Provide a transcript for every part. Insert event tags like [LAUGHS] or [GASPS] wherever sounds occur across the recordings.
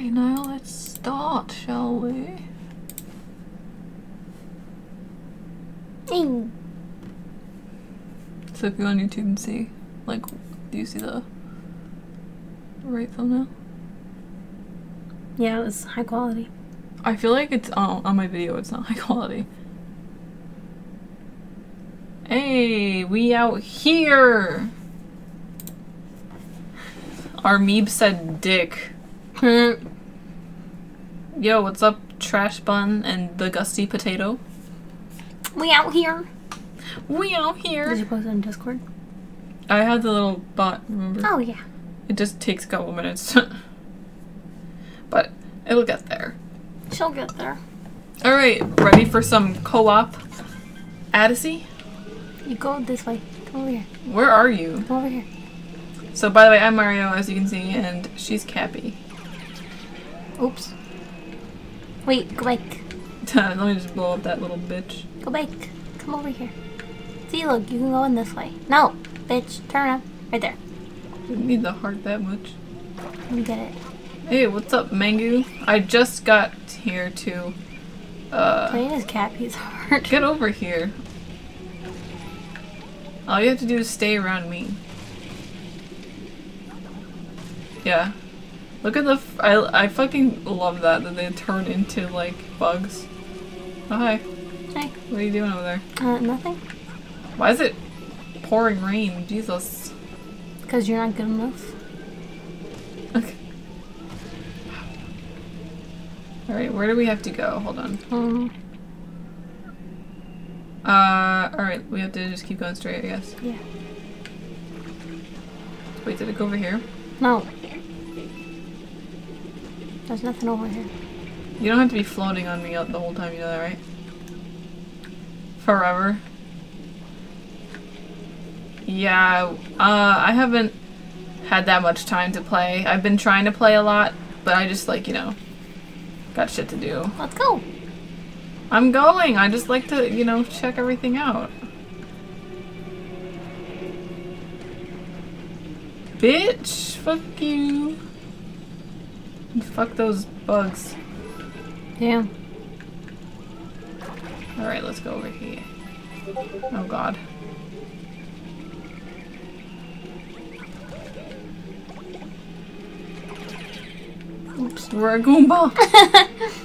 Okay, now let's start, shall we? Ding. So if you go on YouTube and see, like, do you see the right thumbnail? Yeah, it was high quality. I feel like it's on, on my video, it's not high quality. Hey, we out here! Our meeb said dick. Hmm. Yo, what's up, Trash Bun and the Gusty Potato? we out here. We out here. Did here! you post it on Discord? I had the little bot, remember? Oh yeah. It just takes a couple minutes. [LAUGHS] but it'll get there. She'll get there. Alright, ready for some co-op? Odyssey? You go this way. Come over here. Where are you? Come over here. So by the way, I'm Mario, as you can see, and she's Cappy. Oops. Wait, go back. [LAUGHS] Let me just blow up that little bitch. Go back. Come over here. See, look, you can go in this way. No, bitch, turn around. Right there. Didn't need the heart that much. You get it. Hey, what's up, Mangu? I just got here to uh Playing as Cappy's hard. get over here. All you have to do is stay around me. Yeah. Look at the. F I, I fucking love that, that they turn into, like, bugs. Oh, hi. Hey, What are you doing over there? uh, nothing. Why is it pouring rain? Jesus. Because you're not good enough. Okay. Alright, where do we have to go? Hold on. Um, Uh, alright, we have to just keep going straight, I guess. yeah. Wait, did it go over here? No. There's nothing over here. You don't have to be floating on me up the whole time, you know that, right? Forever. Yeah, uh, I haven't had that much time to play. I've been trying to play a lot, but I just, like, you know, got shit to do. Let's go. I'm going! I just like to, you know, check everything out. Bitch! Fuck you! Fuck those bugs. Damn. Alright, let's go over here. Oh god. Oops. We're a Goomba!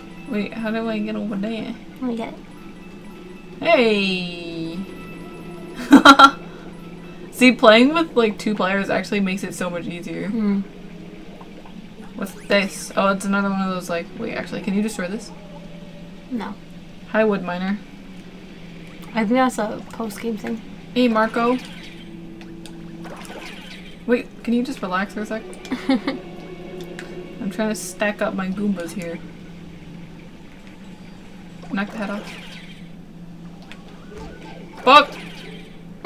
[LAUGHS] Wait, how do I get over there? Let me get it. Hey! [LAUGHS] See, playing with like two players actually makes it so much easier. Hmm. What's this? Oh, it's another one of those like, wait, actually, can you destroy this? No. Hi, Wood Miner. I think that's a post game thing. Hey, Marco. Wait, can you just relax for a sec? [LAUGHS] I'm trying to stack up my Goombas here. Knock the head off. Fuck! [LAUGHS]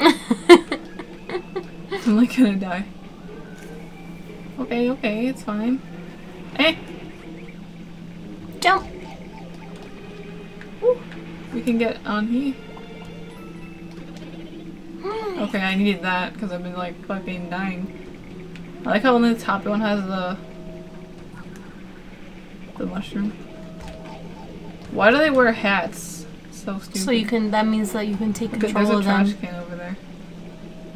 I'm like gonna die. Okay, okay, it's fine. Hey! Jump. We can get on here. Hmm. Okay, I needed that because I've been like fucking dying. I like how only the top one has the the mushroom. Why do they wear hats? So stupid. So you can. That means that you can take Look at- control there's a of trash them. can over there.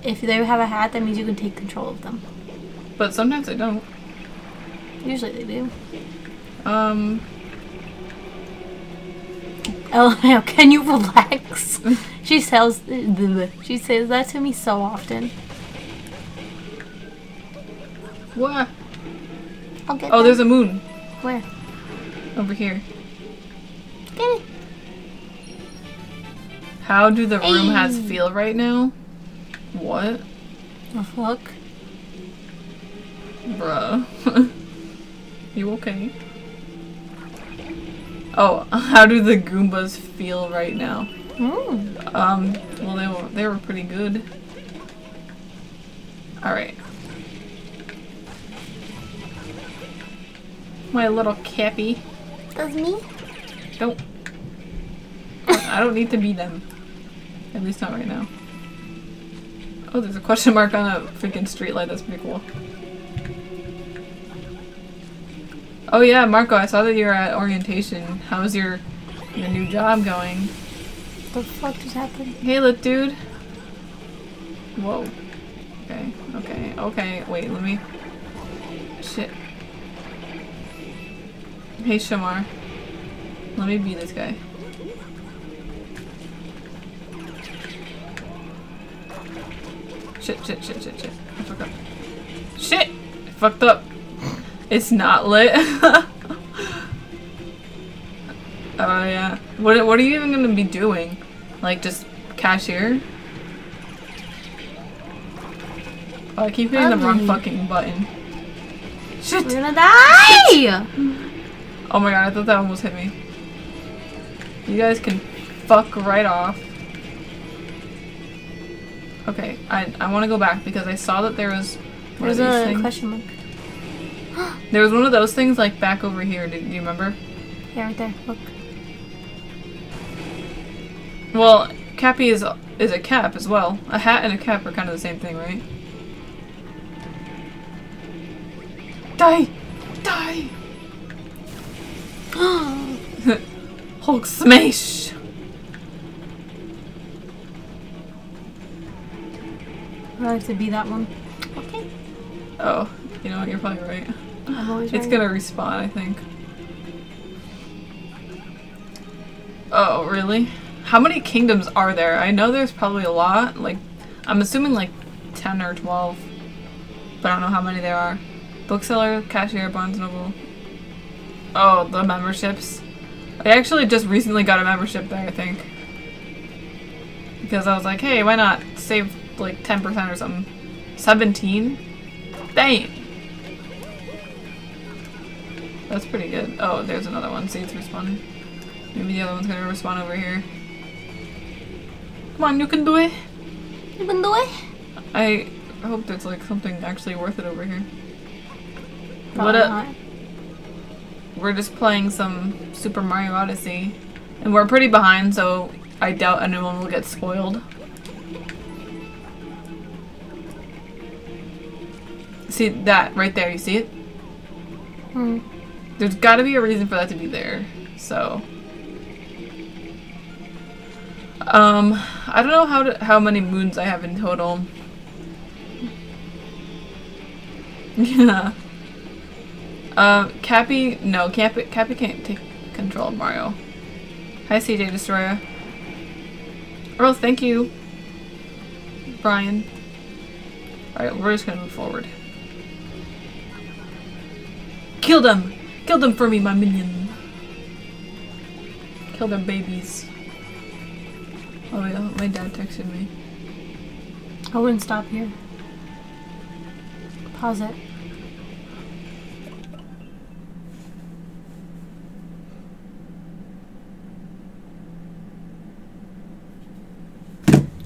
If they have a hat, that means you can take control of them. But sometimes I don't. Usually they do. Um, Oh, [LAUGHS] can you relax? [LAUGHS] she tells. [LAUGHS] She says that to me so often. what? I'll get. Oh, them. there's a moon where? over here. Get it. How do the room hats Hey. feel right now? What? The fuck? Bruh. You okay? Oh, [LAUGHS] how do the Goombas feel right now? Hmm. Um, well they were they were pretty good. Alright. My little Cappy. That's me. Don't I don't need to be them. At least not right now. Oh, there's a question mark on a freaking streetlight. That's pretty cool. Oh yeah, Marco, I saw that you were at orientation. How's your your new job going? What the fuck just happened? Hey, look, dude. Whoa. Okay, okay, okay. Wait, let me. Shit. Hey, Shamar. Let me be this guy. Shit, shit, shit, shit, shit. I fucked up. Shit! I fucked up. It's not lit. [LAUGHS] Oh yeah. What what are you even gonna be doing? Like just cashier? Oh, I keep hitting the wrong fucking button. Shit! We're gonna die! Oh my god, I thought that almost hit me. You guys can fuck right off. Okay, I I want to go back because I saw that there was There's a things. question mark. [GASPS] There was one of those things like back over here. Do you remember? Yeah, right there. Look. Well, Cappy is is a cap as well. A hat and a cap are kind of the same thing, right? Die! Die! [GASPS] Hulk smash! I have to be that one. Okay. Oh, you know what? You're probably right. I'm always It's right. gonna respawn, I think. Oh, really? How many kingdoms are there? I know there's probably a lot. Like, I'm assuming like 10 or 12. But I don't know how many there are. Bookseller, cashier, Barnes Noble. Oh, the memberships. I actually just recently got a membership there, I think. Because I was like, hey, why not save like 10% or something? 17? Dang! That's pretty good. Oh, there's another one. See, it's respawning. Maybe the other one's gonna respawn over here. Come on, you can do it! You can do it? I hope there's like something actually worth it over here. what up? not. We're just playing some Super Mario Odyssey. And we're pretty behind, so I doubt anyone will get spoiled. See that right there, you see it? Hmm. There's gotta be a reason for that to be there, so. Um, I don't know how to, how many moons I have in total. Yeah. [LAUGHS] Uh, Cappy, no, Cappy, Cappy can't take control of Mario. Hi, CJ Destroyer. Earl, thank you. Brian. Alright, we're just gonna move forward. Kill them! Kill them for me, my minion! Kill them babies. Oh yeah, oh, my dad texted me. I wouldn't stop here. Pause it.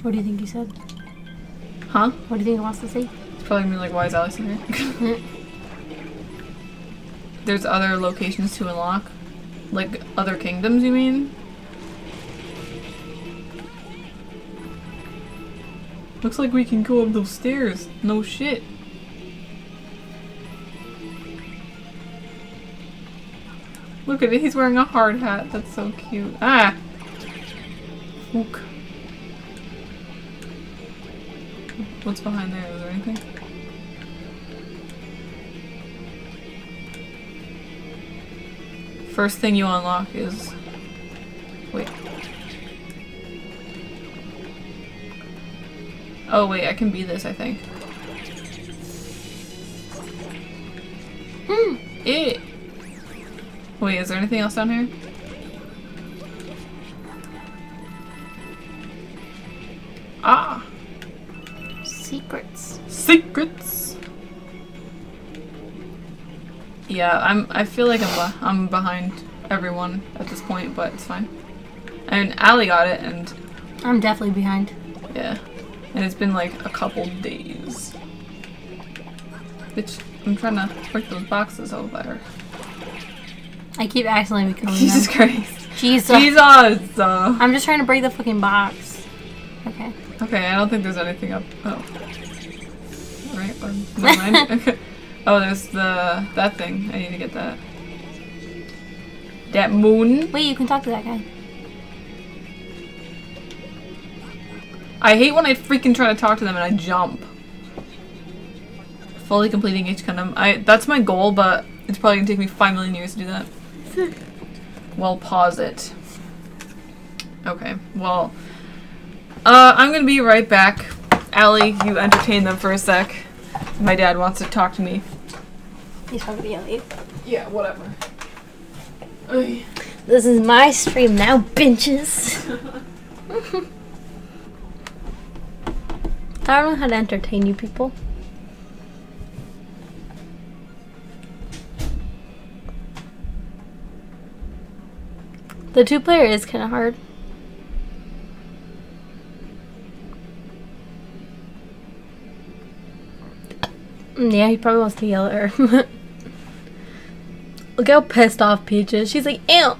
What do you think he said? Huh? What do you think he wants to say? It's probably gonna be like, why is Alex in here? [LAUGHS] There's other locations to unlock? Like other kingdoms, you mean? Looks like we can go up those stairs. No shit. Look at it, he's wearing a hard hat. That's so cute. Ah! Look. What's behind there? Is there anything? First thing you unlock is. Wait. Oh, wait, I can be this, I think. Hmm. It. Wait, is there anything else down here? Ah! Secrets. Secrets. Yeah, I'm. I feel like I'm. Be- I'm behind everyone at this point, but it's fine. And Allie got it, and I'm definitely behind. yeah, and it's been like a couple days. Bitch, I'm trying to break those boxes over there. I keep accidentally becoming [LAUGHS] Jesus them. Christ. Jesus. Jesus. Uh, I'm just trying to break the fucking box. Okay. okay, I don't think there's anything up. Oh. Right. Or, never mind. [LAUGHS] Okay. Oh, there's the that thing. I need to get that. That moon. Wait, you can talk to that guy. I hate when I freaking try to talk to them and I jump. Fully completing each kingdom. I that's my goal, but it's probably gonna take me five million years to do that. [LAUGHS] Well, pause it. Okay. Well, uh, I'm gonna be right back. Allie, you entertain them for a sec. My dad wants to talk to me. He's probably yell at you. Yeah, whatever. Oy. This is my stream now, bitches. I don't know how to entertain you people. The two player is kind of hard. Mm, Yeah, he probably wants to yell at her. [LAUGHS] Look how pissed off Peach is. She's like, ew.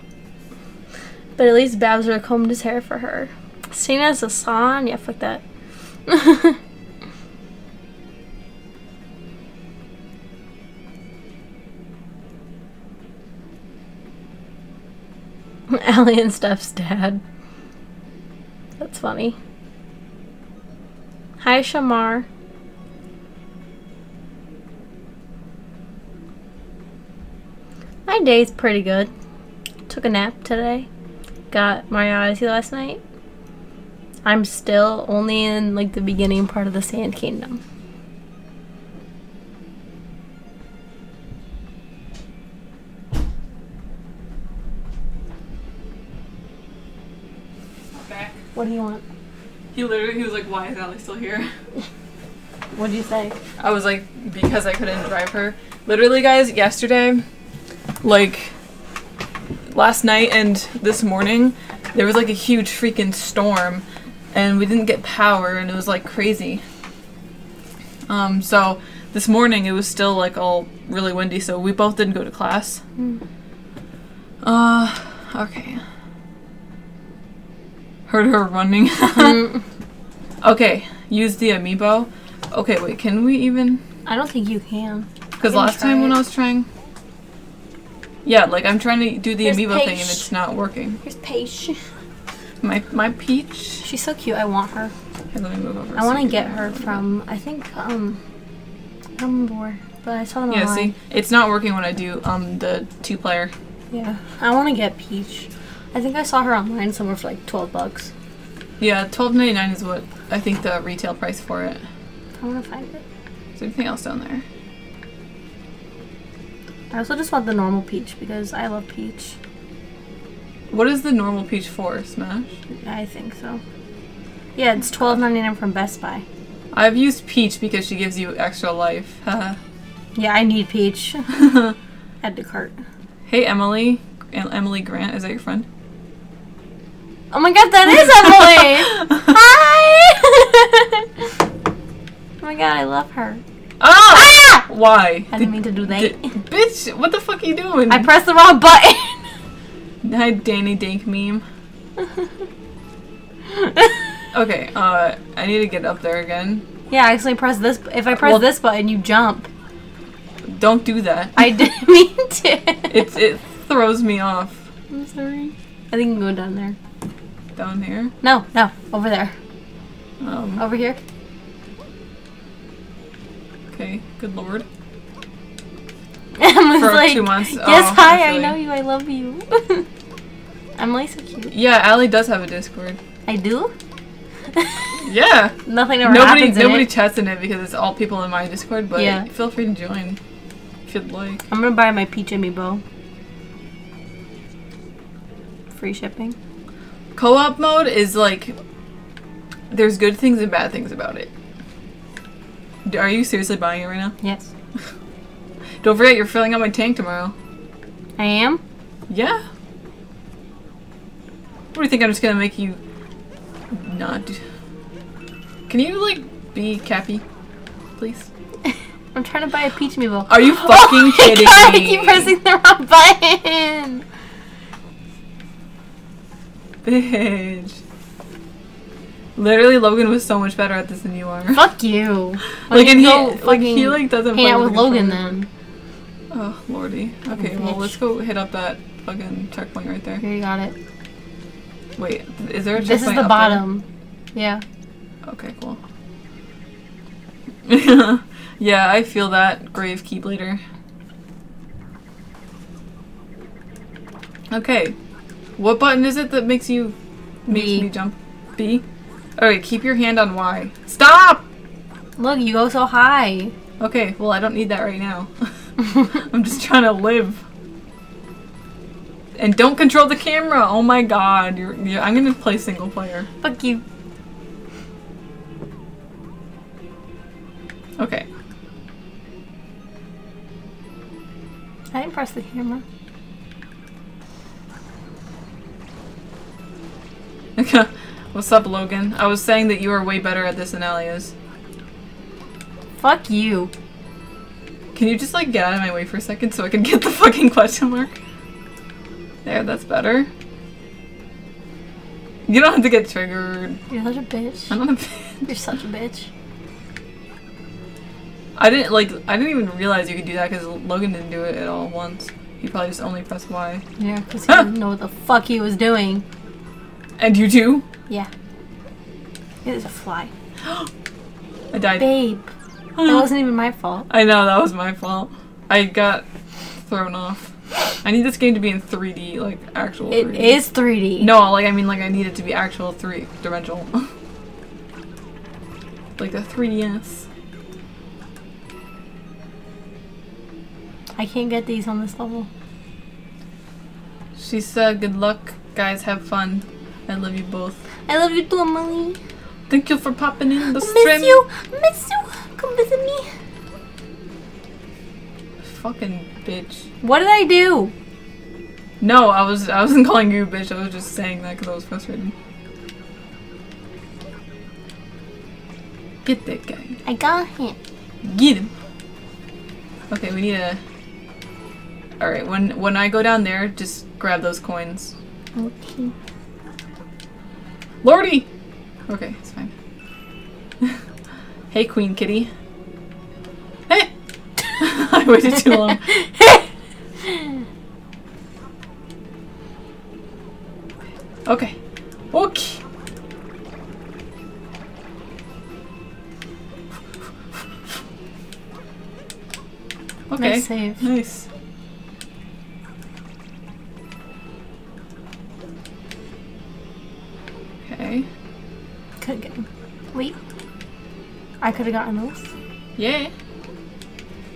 But at least Bowser combed his hair for her. Seen as a son? Yeah, fuck that. [LAUGHS] Allie and Steph's dad. That's funny. Hi, Shamar. My day's pretty good. Took a nap today. Got Mario Odyssey last night. I'm still only in like the beginning part of the Sand Kingdom. Back. What do you want? He literally he was like, "Why is Allie still here?" What'd you say? I was like, because I couldn't drive her. Literally, guys, yesterday, like last night and this morning, there was like a huge freaking storm, and we didn't get power, and it was like crazy. Um, so this morning it was still like all really windy, so we both didn't go to class. Uh, okay. Heard her running. Mm, [LAUGHS] okay, use the amiibo. Okay, wait, can we even? I don't think you can. Because last time try when. I was trying. Yeah, like I'm trying to do the Here's amiibo thing and it's not working. Here's Paige. My my peach. She's so cute. I want her. Here, let me move over. I want to get her from. I think um. I don't remember where, but I saw them Yeah, online. see, it's not working when I do um the two player. Yeah, I want to get Peach. I think I saw her online somewhere for like twelve bucks. Yeah, twelve ninety nine is what I think the retail price for it. I want to find it. Is there anything else down there? I also just want the normal Peach because I love Peach. What is the normal peach for? Smash. I think so. Yeah, it's twelve ninety nine from Best Buy. I've used peach because she gives you extra life. [LAUGHS] Yeah, I need Peach. [LAUGHS] Add to cart. hey Emily, Emily Grant, is that your friend? Oh my god, that is Emily! [LAUGHS] Hi! oh my god, I love her. Oh! Why? I didn't mean to do that. Bitch, what the fuck are you doing? I pressed the wrong button! [LAUGHS] Hi, Danny Dink meme. [LAUGHS] Okay, uh, I need to get up there again. yeah, I actually pressed this. If I press Well- this button, you jump. Don't do that. I [LAUGHS] didn't mean to. It it throws me off. I'm sorry. I think you can go down there. Down here. No, no, over there. Um, Over here. Okay, good lord. [LAUGHS] Emily's For like, two months? [LAUGHS] Yes, Oh, hi, I know you, I love you. [LAUGHS] Emily's so cute. Yeah, Allie does have a Discord. I do? Yeah. Nothing ever Nobody nobody it. chats in it because it's all people in my Discord, but Yeah. feel free to join if you'd like. I'm gonna buy my Peach amiibo. Free shipping. Co-op mode is like there's good things and bad things about it. Are you seriously buying it right now? Yes. [LAUGHS] Don't forget you're filling up my tank tomorrow. I am? Yeah. What do you think? I'm just gonna make you not. Can you like be Cappy, please? [LAUGHS] I'm trying to buy a Peach amiibo. Are you [LAUGHS] oh fucking oh kidding God, me? I keep pressing the wrong button! Bitch. Literally, Logan was so much better at this than you are. Fuck you. [LAUGHS] Like, and he, like, he like doesn't hang out with Logan then. Oh lordy. Okay, well let's go hit up that fucking checkpoint right there. Here you got it. Wait, is there a checkpoint? This is the bottom. Yeah. Okay, cool. [LAUGHS] yeah, I feel that grave keep later. Okay, what button is it that makes you makes B. me jump? B. Alright, keep your hand on Y. Stop. Look, you go so high. Okay, well I don't need that right now. [LAUGHS] I'm just trying to live. And don't control the camera. Oh my god, you're, you're I'm gonna play single player. Fuck you. Okay. I didn't press the camera. [LAUGHS] What's up, Logan? I was saying that you are way better at this than Allie is. Fuck you. Can you just like get out of my way for a second so I can [LAUGHS] get the fucking question mark? There, that's better. You don't have to get triggered. You're such a bitch. I don't have You're such a bitch. I didn't like. I didn't even realize you could do that because Logan didn't do it at all once. He probably just only pressed Y. Yeah, because he didn't [LAUGHS] know what the fuck he was doing. And you too? Yeah. It is a fly. [GASPS] I died. Babe, that wasn't even my fault. I know that was my fault. I got thrown off. I need this game to be in 3D, like actual. It 3D. is 3D. No, like I mean, like I need it to be actual three dimensional. [LAUGHS] like a 3DS. I can't get these on this level. She said, "Good luck, guys. Have fun. I love you both. I love you too, Emily. Thank you for popping in the Miss stream." you. Miss you. Come visit me. Fucking bitch. What did I do? No, I was I wasn't calling you a bitch. I was just saying that because I was frustrated. Get that guy. I got him. Get him. Okay, we need a. All right, when when I go down there, just grab those coins. Okay. Lordy. Okay, it's fine. [LAUGHS] hey, Queen Kitty. Hey. [LAUGHS] I waited too long. Okay. [LAUGHS] Okay. Okay. Nice save. Nice. Okay. Could get. Wait. I could have gotten those. Yeah.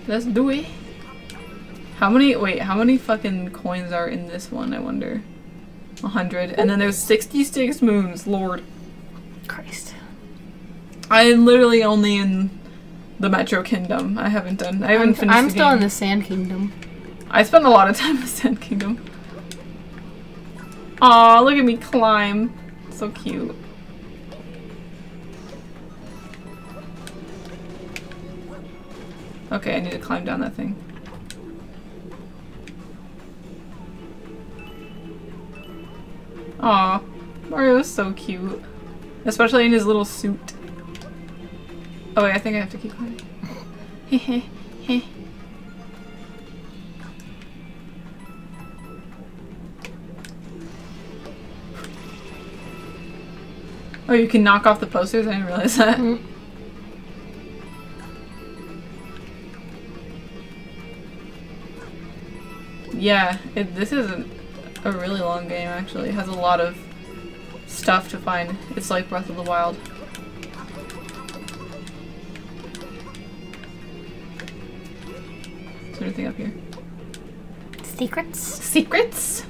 Let's do it. How many, wait, how many fucking coins are in this one, I wonder? A hundred. And then there's 66 moons, lord. Christ. I'm literally only in the Metro Kingdom. I haven't done, I haven't I'm, finished I'm the still game. in the Sand Kingdom. I spent a lot of [LAUGHS] time in the Sand Kingdom. Aw, look at me climb. So cute. Okay, I need to climb down that thing. Aw, Mario is so cute. Especially in his little suit. Oh wait, I think I have to keep climbing. [LAUGHS] Heh. Oh, you can knock off the posters? I didn't realize that. Mm. Yeah, it, this is a, a really long game actually. It has a lot of stuff to find. It's like Breath of the Wild. Is there anything up here? Secrets? Secrets?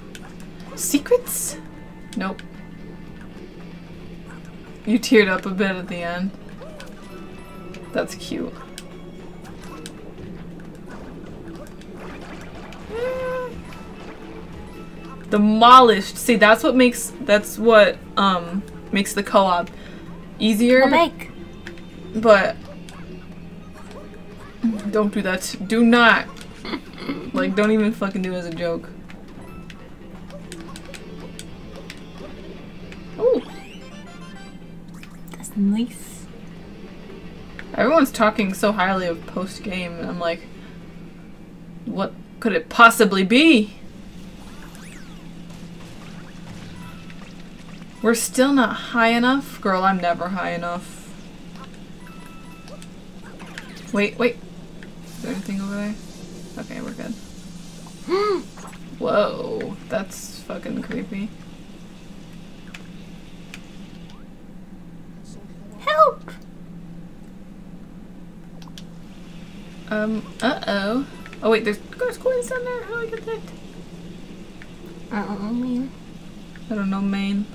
Secrets? Nope. You teared up a bit at the end. That's cute. Demolished. See, that's what makes that's what um makes the co-op easier. Back. But don't do that. Do not. like, don't even fucking do it as a joke. Ooh, That's nice. Everyone's talking so highly of post game, and I'm like, what could it possibly be? We're still not high enough? Girl, I'm never high enough. Wait, wait. Is there anything over there? Okay, we're good. [GASPS] Whoa, that's fucking creepy. Help! Um, uh-oh. Oh wait, there's, there's coins down there? How do I get that? I don't know, man. I don't know, Maine.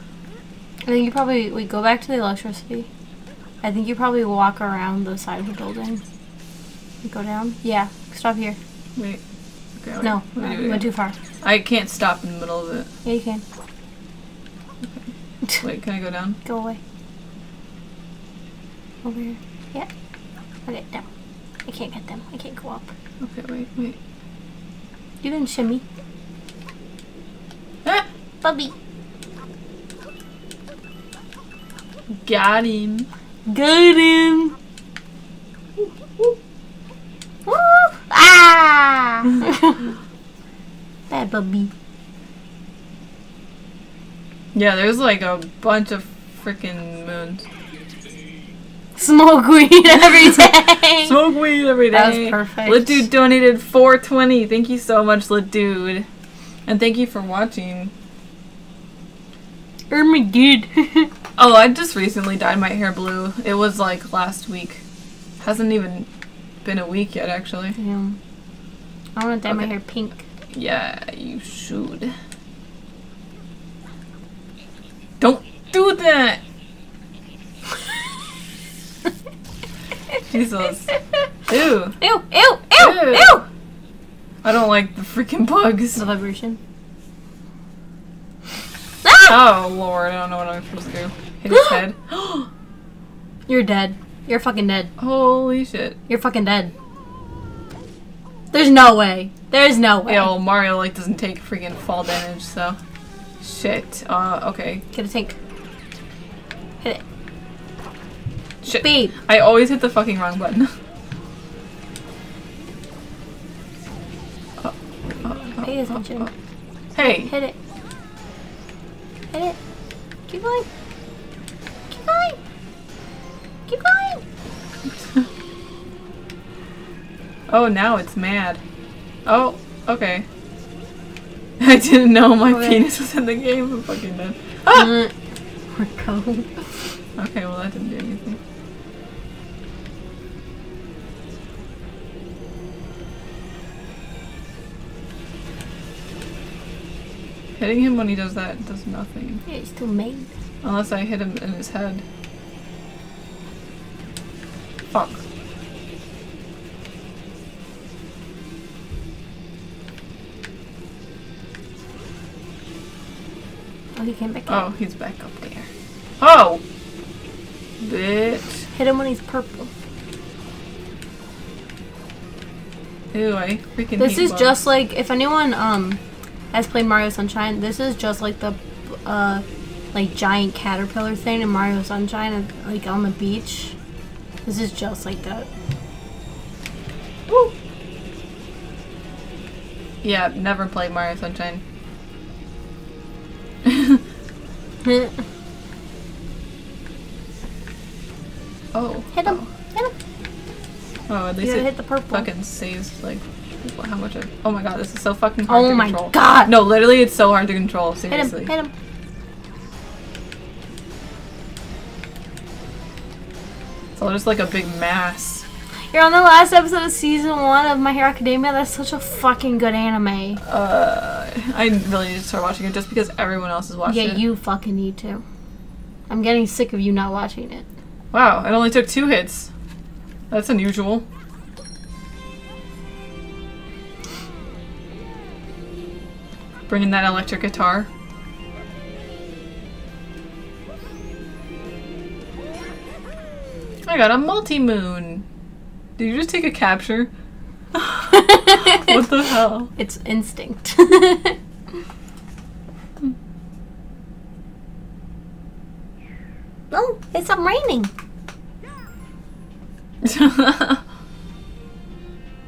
I think you probably we go back to the electricity. I think you probably walk around the side of the building. Go down. Yeah. Stop here. Wait. Okay, wait. No, Let me do you went too far. I can't stop in the middle of it. Yeah, you can. Okay. Wait, can I go down? Go away. Over here. Yeah. Okay, down. I can't get them. I can't go up. Okay, wait, wait. You can shimmy. Ah! Bubby. Got him. Got him. Woo! Ah! [LAUGHS] Bad bubby. Yeah, there's like a bunch of freaking moons. [LAUGHS] Smoke weed every [LAUGHS] day. Smoke weed every day. That was perfect. Lit Dude donated 420. Thank you so much, Lit Dude. And thank you for watching. Oh my god. Oh, I just recently dyed my hair blue. It was like last week. Hasn't even been a week yet, actually. Damn. I want to dye my hair pink. Yeah, you should. Don't do that! Jesus. [LAUGHS] Ew. Ew, ew, ew, Ew. ew! I don't like the freaking bugs. The vibration. Ah! Oh lord, I don't know what I'm supposed to do. Hit his [GASPS] head. [GASPS] You're dead. You're fucking dead. Holy shit. You're fucking dead. There's no way. There's no way. Yo, Mario like doesn't take freaking fall damage, so. Shit. Uh, okay. Get a tank. Hit it. Shit. Babe. I always hit the fucking wrong button. Oh, oh, oh. Hey, Hit it. Hit it. Keep going. Keep going. Keep going. [LAUGHS] oh now it's mad. Oh, okay. [LAUGHS] I didn't know my Okay. penis was in the game. I'm fucking dead. Mm. Ah! Mm. Marco. Okay, well that didn't do anything. Hitting him when he does that does nothing. Yeah, he's too mean. Unless I hit him in his head. Fuck. Oh, he came back. Oh, he's back up there. Oh! Bitch. Hit him when he's purple. Ew, I freaking This is bugs. just like if anyone um has played Mario Sunshine. This is just like the uh like giant caterpillar thing in Mario Sunshine, like on the beach. This is just like that. Woo! Yeah, never played Mario Sunshine. [LAUGHS] Oh. Hit Oh. him! Hit him! Oh, at least it hit the purple. fucking saves like how much Oh my god, this is so fucking hard Oh to my god! No, literally it's so hard to control, Seriously. Hit him! Hit him! It's all just like a big mass. You're on the last episode of season one of My Hero Academia. That's such a fucking good anime. Uh I really need to start watching it just because everyone else is watching yeah, it. Yeah, you fucking need to. I'm getting sick of you not watching it. Wow, it only took two hits. That's unusual. Bringing that electric guitar. I got a multi-moon. Did you just take a capture? [LAUGHS] what the hell? It's instinct. [LAUGHS] oh, it's up raining. [LAUGHS]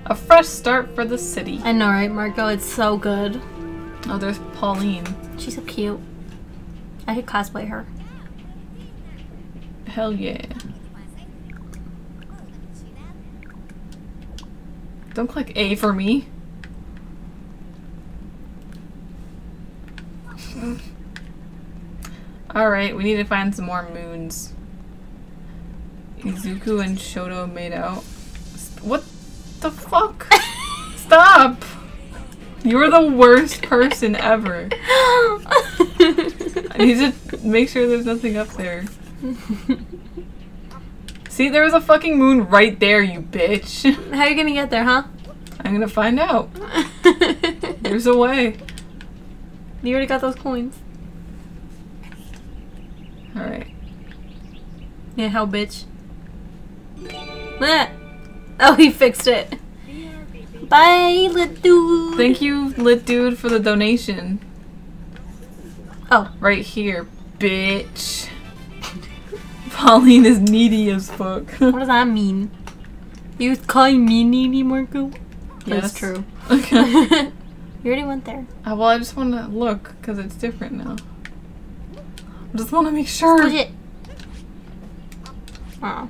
a fresh start for the city. I know, right, Marco? It's so good. Oh, there's Pauline. She's so cute. I could cosplay her. Hell yeah. Don't click A for me. [LAUGHS] Alright, we need to find some more moons. Izuku and Shoto made out. What the fuck? [LAUGHS] Stop! You're the worst person ever. I need to make sure there's nothing up there. See, there was a fucking moon right there, you bitch. How are you gonna get there, huh? I'm gonna find out. There's a way. you already got those coins. Alright. Yeah, hell, bitch. Ah. Oh, he fixed it. Bye, little dude. Thank you, lit dude, for the donation. Oh. Right here, bitch. [LAUGHS] Pauline is needy as fuck. [LAUGHS] What does that mean? You calling me needy, Marco? Yes. That's true. Okay. [LAUGHS] You already went there. Uh, well, I just want to look because it's different now. I just want to make sure. Push it. Oh.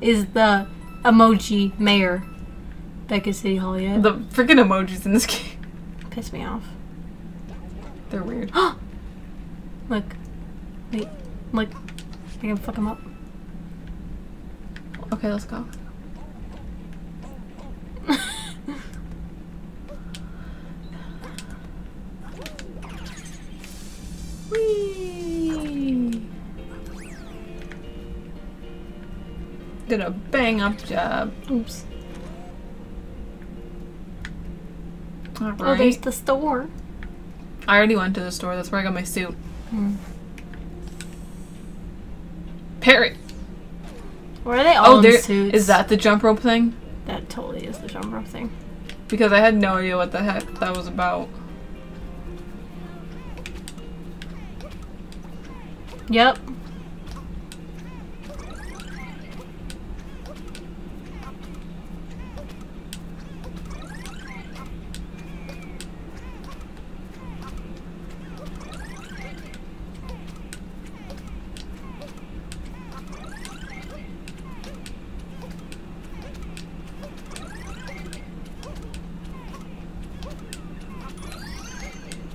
Is the emoji mayor back at City Hall yet? The freaking emojis in this [LAUGHS] game. Piss me off. They're weird. [GASPS] Look. Wait. Look. I can fuck them up. Okay, let's go. [LAUGHS] Whee! Did a bang up job. Oops. All Oh, there's the store. I already went to the store. That's where I got my suit. Hmm. Parrot. Where are they all Oh, in there suits? is that the jump rope thing? That totally is the jump rope thing. Because I had no idea what the heck that was about. Yep.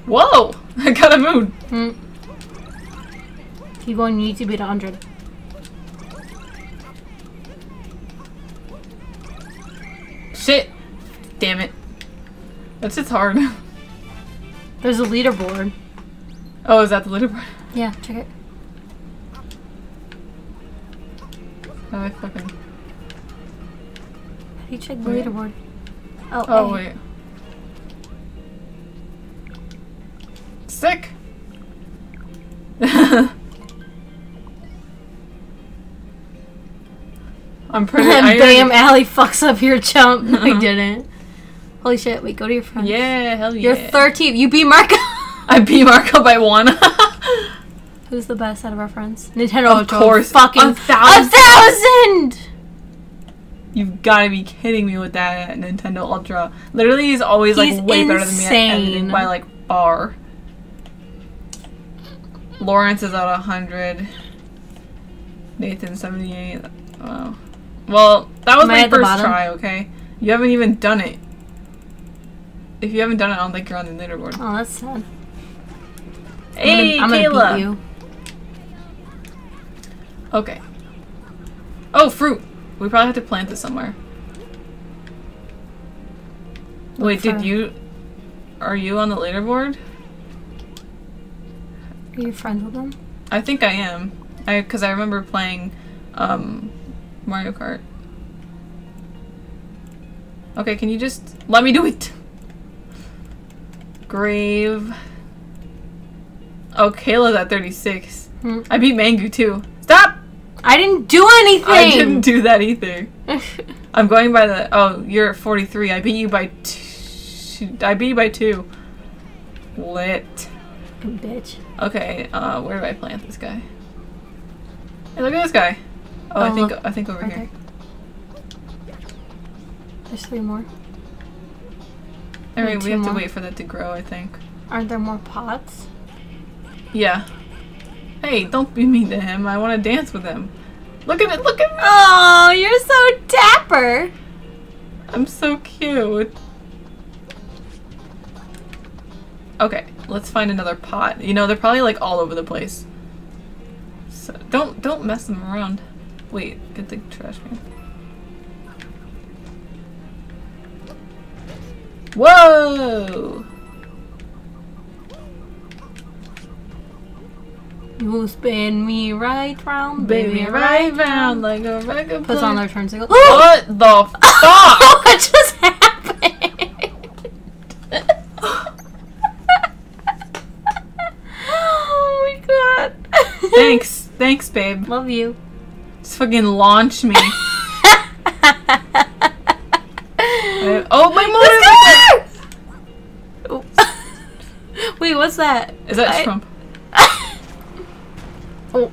Whoa! [LAUGHS] I got a moon. Hmm. Keep going, you need to beat 100. Shit. Damn it. That's just hard. [LAUGHS] There's a leaderboard. Oh, is that the leaderboard? Yeah, check it. Oh, I fucking. How do you check the leaderboard? Oh, Oh, wait. I'm pretty. [LAUGHS] I Bam, Allie fucks up your jump. No, [LAUGHS] I didn't. Holy shit, wait, go to your friend. Yeah, hell yeah. You're 13. You beat Marco. [LAUGHS] I beat Marco by one. Who's the best out of our friends? Nintendo. Of course. Fucking A a thousand. thousand! You've got to be kidding me with that Nintendo Ultra. Literally, he's always like He's way better than me at editing by like far. Lawrence is at hundred. Nathan seventy eight. Wow. Oh. Well, that was Am my first try. Okay, you haven't even done it. If you haven't done it, I don't think you're on the leaderboard. Oh, that's sad. Hey, I'm gonna, I'm Kayla. gonna beat you. Okay. Oh, fruit. We probably have to plant this somewhere. Wait, did you? Are you on the leaderboard? Are you friends with them? I think I am. I because I remember playing um, Mario Kart. Okay, can you just let me do it? Grave. Oh, Kayla's at 36. Hmm. I beat Mangu too. Stop! I didn't do anything! I didn't do that either. [LAUGHS] I'm going by the. Oh, you're at 43. I beat you by two. I beat you by two. Lit. Bitch. Okay, uh, where do I plant this guy? Hey, look at this guy. Oh, I think. I think over Right here. there. There's three more. All right, we have to wait for that to grow. I think. Aren't there more pots? Yeah. Hey, don't be mean to him. I want to dance with him. Look at it. Look at me. Oh, you're so dapper. I'm so cute. Okay, let's find another pot. You know, they're probably like all over the place. So don't don't mess them around. Wait, get the trash can. Whoa! You spin me right round, Baby, right round like a record Puts on their turn signal. What [GASPS] the fuck? [LAUGHS] what just happened? [LAUGHS] oh my god. [LAUGHS] Thanks, thanks, babe. Love you. Just fucking launch me. [LAUGHS] Uh, oh, my motor! Oh. Wait, what's that? Is that I- Trump? [LAUGHS] Oh.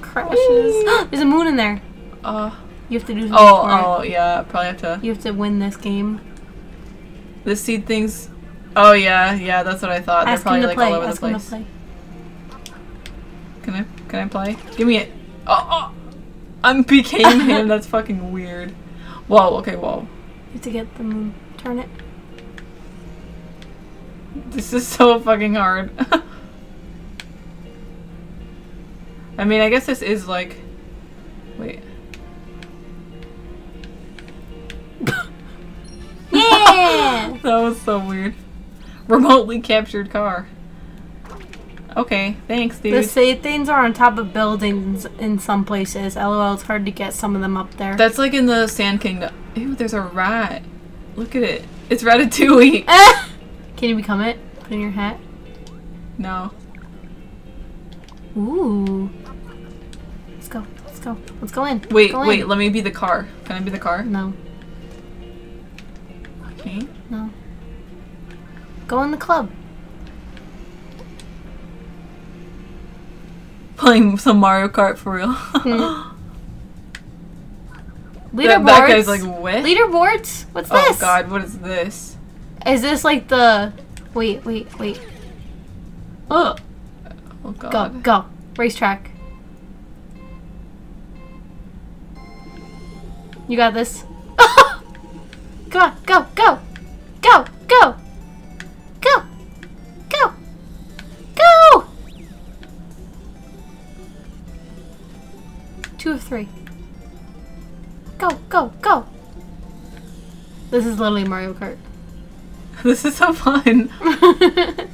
Crashes. There's a moon in there. Uh, You have to do something oh, oh, yeah. Probably have to. You have to win this game. The seed things. Oh yeah, yeah. That's what I thought. Ask They're probably like play. all over Ask the place. Can I? I play? Give me it. Oh, oh. I'm became [LAUGHS] him. That's fucking weird. Whoa. Okay. Whoa. You have to get the moon. Turn it. This is so fucking hard. [LAUGHS] I mean, I guess this is like. Wait. [LAUGHS] Yeah! That was so weird. Remotely captured car. Okay, thanks, dude. the say things are on top of buildings in some places. LOL, it's hard to get some of them up there. That's like in the Sand Kingdom. Ew, there's a rat. Look at it. It's Ratatouille. [LAUGHS] Can you become it? Put in your hat. No. Ooh. Let's go. Let's go. Let's go in. Wait, go wait, In. let me be the car. Can I be the car? No. Okay. No. Go in the club. Playing some Mario Kart for real. Hmm. [LAUGHS] Leaderboards. that guy's like, what? Leaderboards? What's oh this? Oh god, what is this? Is this like the. Wait, wait, wait. Oh. Oh god. Go, go. Racetrack. You got this. [LAUGHS] Come on, go, go, go, go, go, go, Two of three. Go, go, go. This is literally Mario Kart. [LAUGHS] This is so fun. [LAUGHS]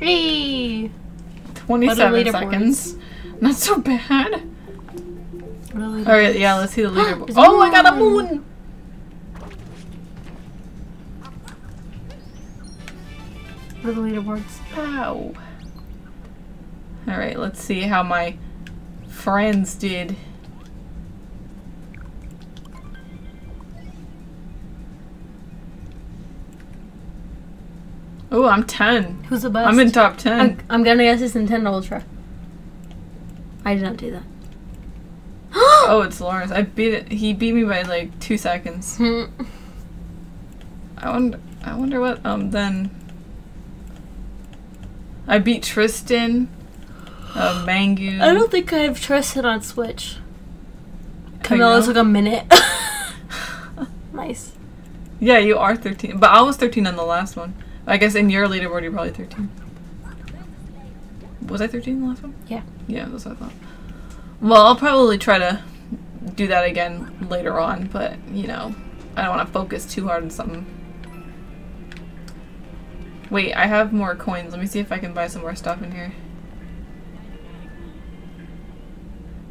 Hey. 27 leaderboards? seconds. Not so bad. Alright, yeah, let's see the [GASPS] leaderboard. Oh, I got a moon. moon! What are the leaderboards? Ow. Alright, let's see how my friends did. Oh, I'm 10. Who's the best? I'm in top 10. I'm, I'm gonna guess it's Nintendo Ultra. I did not do that. [GASPS] oh, it's Lawrence. I beat it. He beat me by like two seconds. Hmm. I wonder. I wonder what. Um. Then. I beat Tristan. Uh, Mangu. I don't think I've trusted on Switch. Camilla's like a minute. [LAUGHS] nice. Yeah, you are 13. But I was 13 on the last one. I guess in your leaderboard, you're probably 13. Was I 13 in the last one? Yeah. Yeah, that's what I thought. Well, I'll probably try to do that again later on, but, you know, I don't want to focus too hard on something. Wait, I have more coins. Let me see if I can buy some more stuff in here.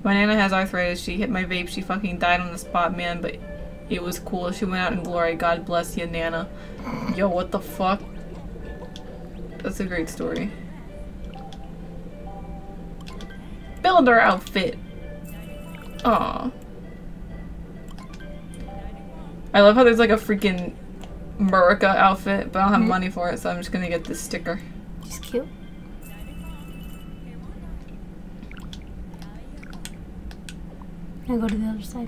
My Nana has arthritis. She hit my vape. She fucking died on the spot, man, but it was cool. She went out in glory. God bless you, Nana. Yo, what the fuck? That's a great story. Builder outfit. Aw. I love how there's like a freaking Murica outfit, but I don't have Mhm. money for it, so I'm just gonna get this sticker. She's cute. I go to the other side?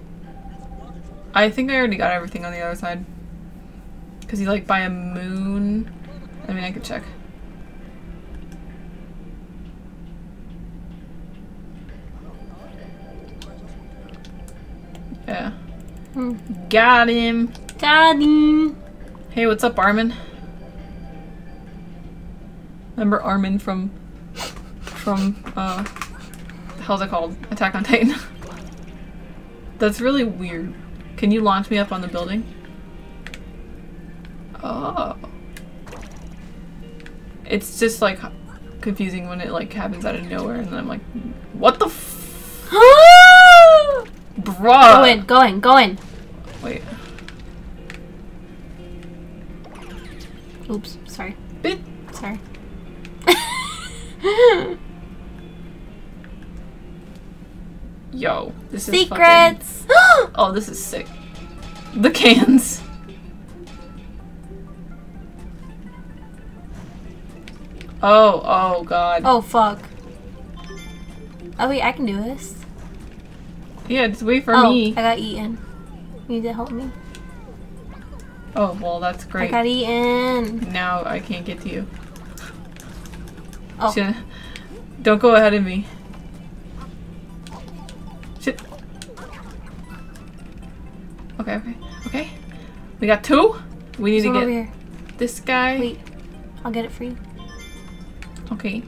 I think I already got everything on the other side. Cause he's like by a moon. I mean, I could check. Yeah. Hmm. Got him. Got him. Hey, what's up, Armin? Remember Armin from from uh how's it called? Attack on Titan. [LAUGHS] That's really weird. Can you launch me up on the building? Oh. It's just like confusing when it like happens out of nowhere and then I'm like, what the f- [GASPS] bruh? Go in, go in, go in. Wait. Oops, sorry. Bit Sorry. [LAUGHS] Yo, this is fucking- Secrets! [GASPS] Oh, this is sick. The cans. Oh, oh god. oh, fuck. Oh, wait, I can do this. Yeah, just wait for oh, me. I got eaten. You need to help me. Oh, well, that's great. I got eaten. Now I can't get to you. Oh. Don't go ahead of me. Okay, okay, okay. We got two. We need to get this guy. Wait, I'll get it for you. Okay.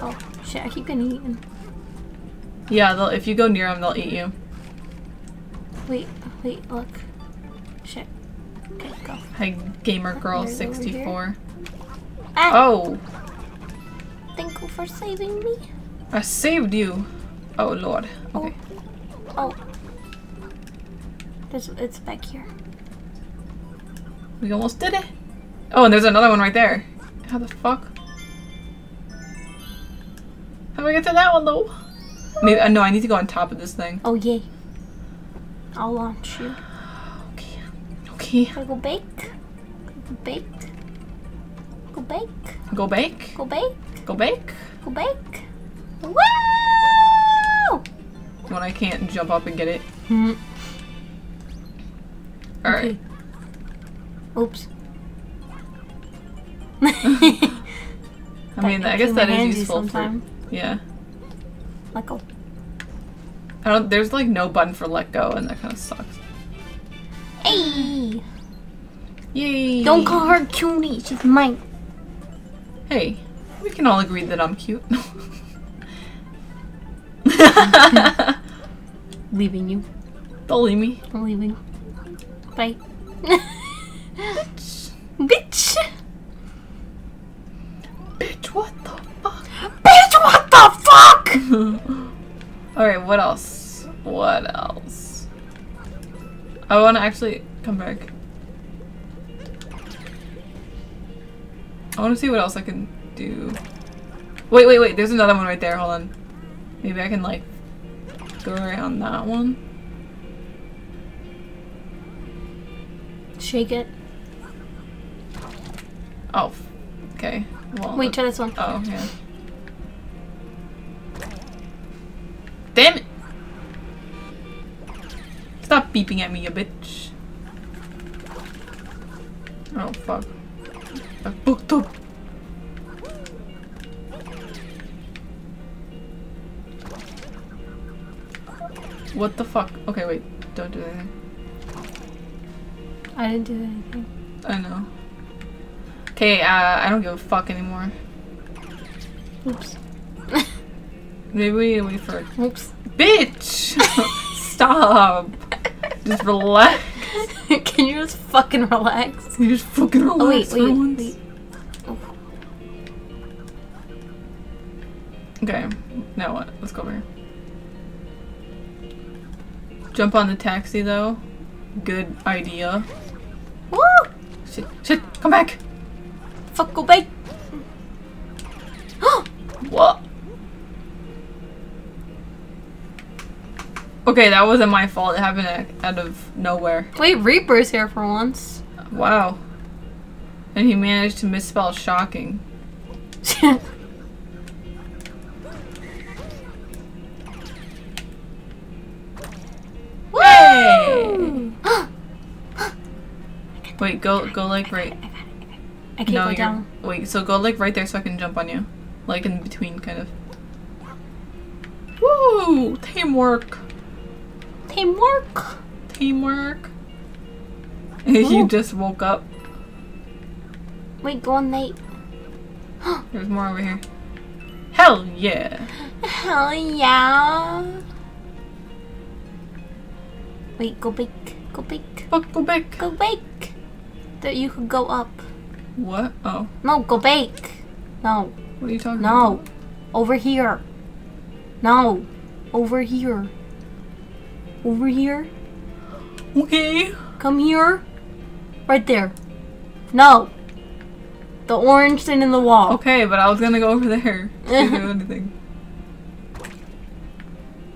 Oh, shit, I keep getting eaten. Yeah, they'll, if you go near them, they'll eat you. Wait, wait, look. Shit. Okay, go. Hi, gamer girl There's 64. Ah! Oh, Thank you for saving me. I saved you. Oh lord. Okay. Oh. There's, it's back here. We almost did it. Oh, and there's another one right there. How the fuck? How do I get to that one though? Maybe uh, no. I need to go on top of this thing. Oh, yay. I'll launch you. Okay. Okay. Gotta go bake. Go bake. Go bake. Go bake. Go bake. Go bake. Go bake. Woo! When I can't jump up and get it. Hmm. All right. Okay. Oops. [LAUGHS] I mean, I guess that is useful for. Yeah. Let go. I don't. There's like no button for let go, and that kind of sucks. Hey! Yay! Don't call her cutie. She's mine. Hey, we can all agree that I'm cute. [LAUGHS] Leaving you. Don't leave me. I'm leaving. Bye. Bitch! [LAUGHS] Bitch, Bitch, what the fuck? Bitch, what the fuck? [LAUGHS] Alright, what else? What else? I want to actually come back. I want to see what else I can do. Wait, wait, wait. There's another one right there. Hold on. Maybe I can, like, go around that one. Shake it. Oh, okay. Well, Wait, try this one. Oh, yeah. Damn it! Stop beeping at me, you bitch. Oh, fuck. I booked up. What the fuck? Okay, wait. Don't do anything. I didn't do anything. I know. Okay, uh, I don't give a fuck anymore. Oops. Maybe we wait for [LAUGHS] Oops. Bitch! [LAUGHS] Stop! Just [LAUGHS] relax. Can you just fucking relax? You just fucking relax Oh wait, wait, once. wait. Oh, Okay, now what? Let's go over here. Jump on the taxi though. Good idea. Woo! Shit, shit, come back! Fuck, go back. [GASPS] What? Okay, that wasn't my fault. It happened out of nowhere. Wait, Reaper's here for once. Wow. And he managed to misspell shocking. [LAUGHS] Wait, go go like right. I can't no, go down. wait. So go like right there so I can jump on you, like in between, kind of. Woo! Teamwork. Teamwork. Teamwork. [LAUGHS] you just woke up. Wait, go on late. [GASPS] There's more over here. Hell yeah! Hell yeah. Wait, go back. Go back. Fuck, go back. Go back. There, you could go up. What? Oh, No, go back. No, what are you talking no. about? Over here. No. Over here. Over here. Okay. Come here. Right there. No. The orange thing in the wall. Okay, but I was gonna go over there. [LAUGHS] Anything.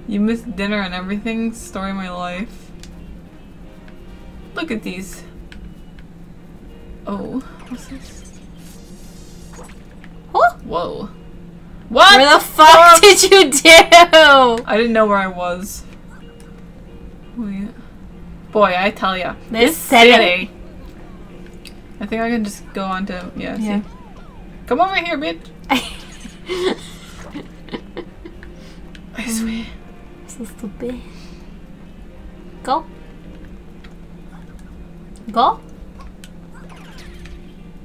You missed dinner and everything. Story of my life. Look at these. Oh, what's this? Oh, Whoa. What? where the fuck did you do? I didn't know where I was. Wait. Boy, I tell ya. This city. I think I can just go on to yeah. see. Yeah. Come over here, bitch. [LAUGHS] I swear. so stupid. Go. Go.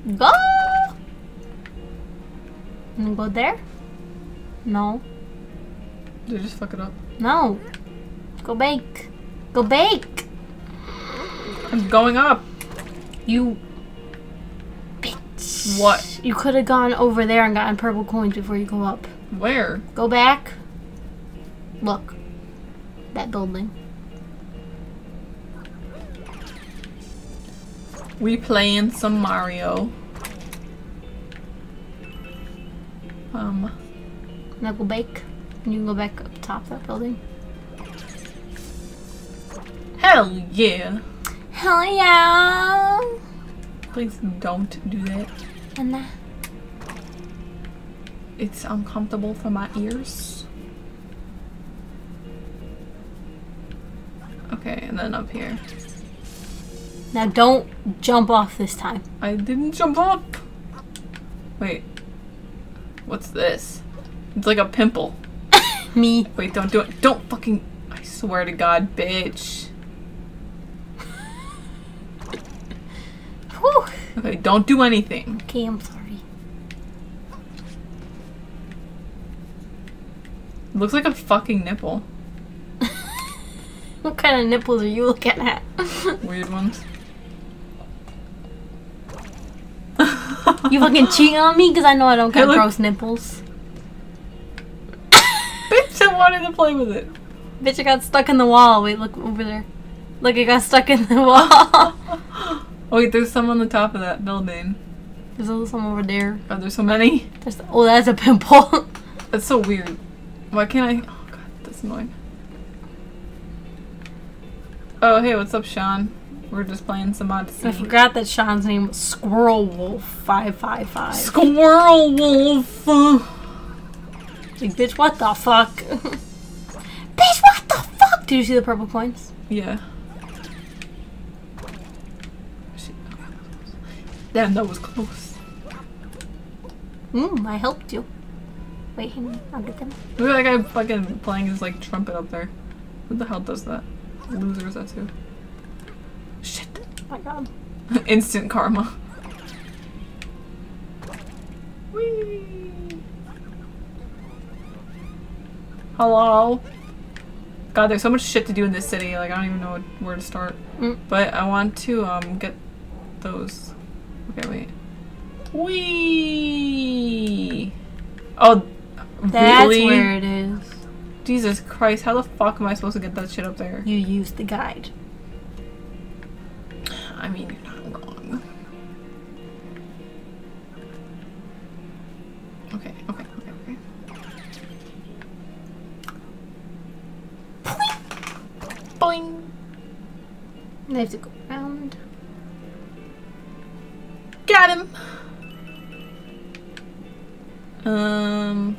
Go. And go there? No. Did I just fuck it up? No. Go back. Go back. I'm going up. You bitch. What? You could have gone over there and gotten purple coins before you go up. Where? Go back. Look. That building. We playing some Mario. Um, Now go back. You can go back up top of that building. hell yeah. Hell yeah. Please don't do that. And that. It's uncomfortable for my ears. Okay, and then up here. Now don't jump off this time. I didn't jump up. Wait. What's this? It's like a pimple. [LAUGHS] Me. Wait, don't do it. Don't fucking. I swear to God, bitch. [LAUGHS] Whew. Okay, don't do anything. Okay, I'm sorry. looks like a fucking nipple. [LAUGHS] What kind of nipples are you looking at? Weird ones. You fucking cheating on me? Because I know I don't got gross nipples. Bitch, I wanted to play with it. Bitch, I got stuck in the wall. Wait, look over there. Look, I got stuck in the wall. [LAUGHS] oh, wait, there's some on the top of that building. There's also some over there. Are there so many? There's, oh, that's a pimple. [LAUGHS] That's so weird. Why can't I? Oh god, that's annoying. Oh, hey, what's up, Sean? We're just playing some Odyssey. I forgot that Sean's name was Squirrel Wolf 555. Squirrel Wolf! Like, bitch, what the fuck? [LAUGHS] bitch, what the fuck? Did you see the purple coins? Yeah. Damn, that was close. Mmm, I helped you. Wait, hang on, I'll get them. Look at that guy fucking playing his like trumpet up there. Who the hell does that? Losers, that too. My god. [LAUGHS] Instant karma. Whee! Hello? God, there's so much shit to do in this city. Like, I don't even know where to start. Mm. But I want to um get those. Okay, wait. Wee. Oh, That's really? where it is. Jesus Christ! How the fuck am I supposed to get that shit up there? You used the guide. I mean, you're not wrong. Okay, okay, okay, okay. Boing! I have to go around. Got him! Um.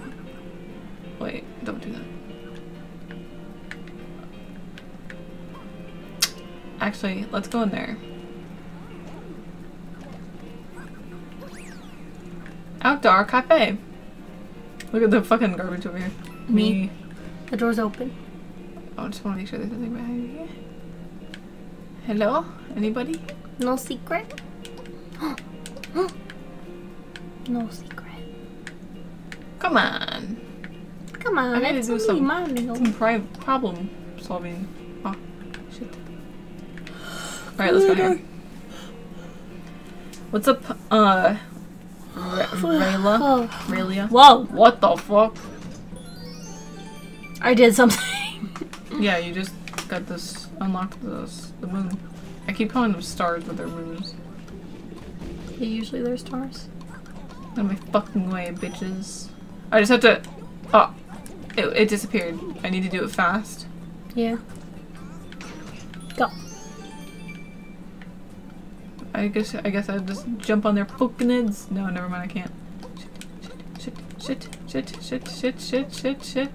Wait, don't do that. Actually, let's go in there. Outdoor cafe. Look at the fucking garbage over here. Me. The door's open. Oh, I just want to make sure there's nothing behind me. Hello? Anybody? No secret? [GASPS] no secret. Come on. Come on, I need to do some- Some pri- problem solving. Oh, shit. Alright, let's go here. [SIGHS] What's up, uh, Rayla? Oh. Raylia? Whoa! What the fuck? I did something. [LAUGHS] Yeah, you just got this, unlocked this, the moon. I keep calling them stars, but they're moons. Usually they're stars. Out of my fucking way, bitches. I just have to, oh, it, it disappeared. I need to do it fast. Yeah. I guess I guess I'd just jump on their fucking heads. No, never mind. I can't. Shit, shit, shit, shit, shit, shit, shit, shit.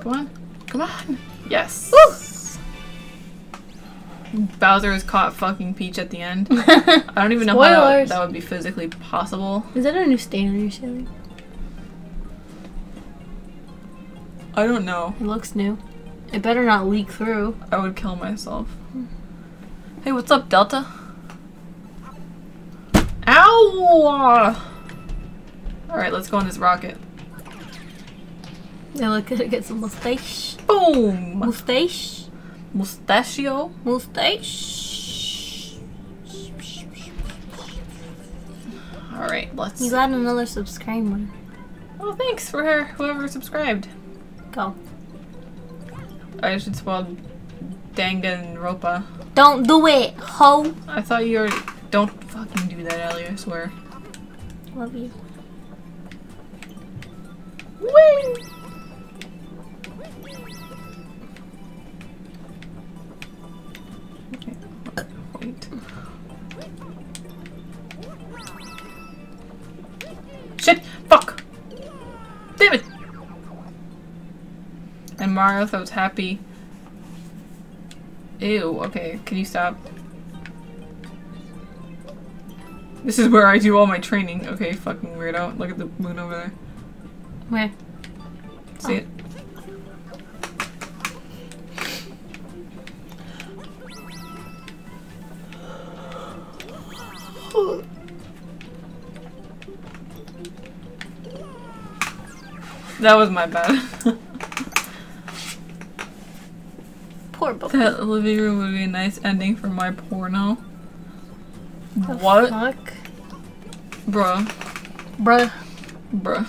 Come on, come on. Yes. Woo! Bowser has caught fucking Peach at the end. [LAUGHS] I don't even know how that, Spoilers. that would be physically possible. Is that a new stain on your ceiling? I don't know. It looks new. It better not leak through. I would kill myself. Hey, what's up, Delta? Ow! Alright, let's go on this rocket. They look good. Get some mustache. Boom! Mustache. Mustachio? Mustache. Alright, let's. You got another subscriber. Oh, thanks for her, whoever subscribed. Go. I should spell Danganronpa. Don't do it, ho. I thought you were. Don't fucking do that, Ellie, I swear. Love you. Okay, wait. Shit! Fuck! Damn it! And Mario thought was happy. Ew, okay, can you stop? This is where I do all my training. Okay, fucking weirdo. Look at the moon over there. Where? See Oh. it? That was my bad. Poor book. that living room would be a nice ending for my porno. What? Fuck. Bruh. Bruh. Bruh.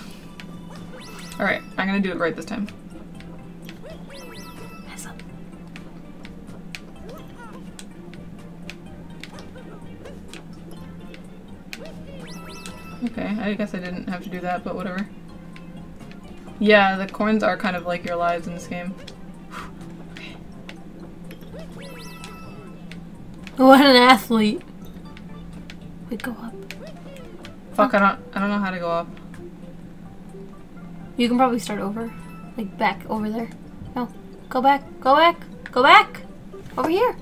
Alright, I'm gonna do it right this time. Okay, I guess I didn't have to do that, but whatever. Yeah, the coins are kind of like your lives in this game. What an athlete. We go up. Fuck, I don't I don't know how to go up. You can probably start over. Like back over there. No. Go back. Go back. Go back. Over here.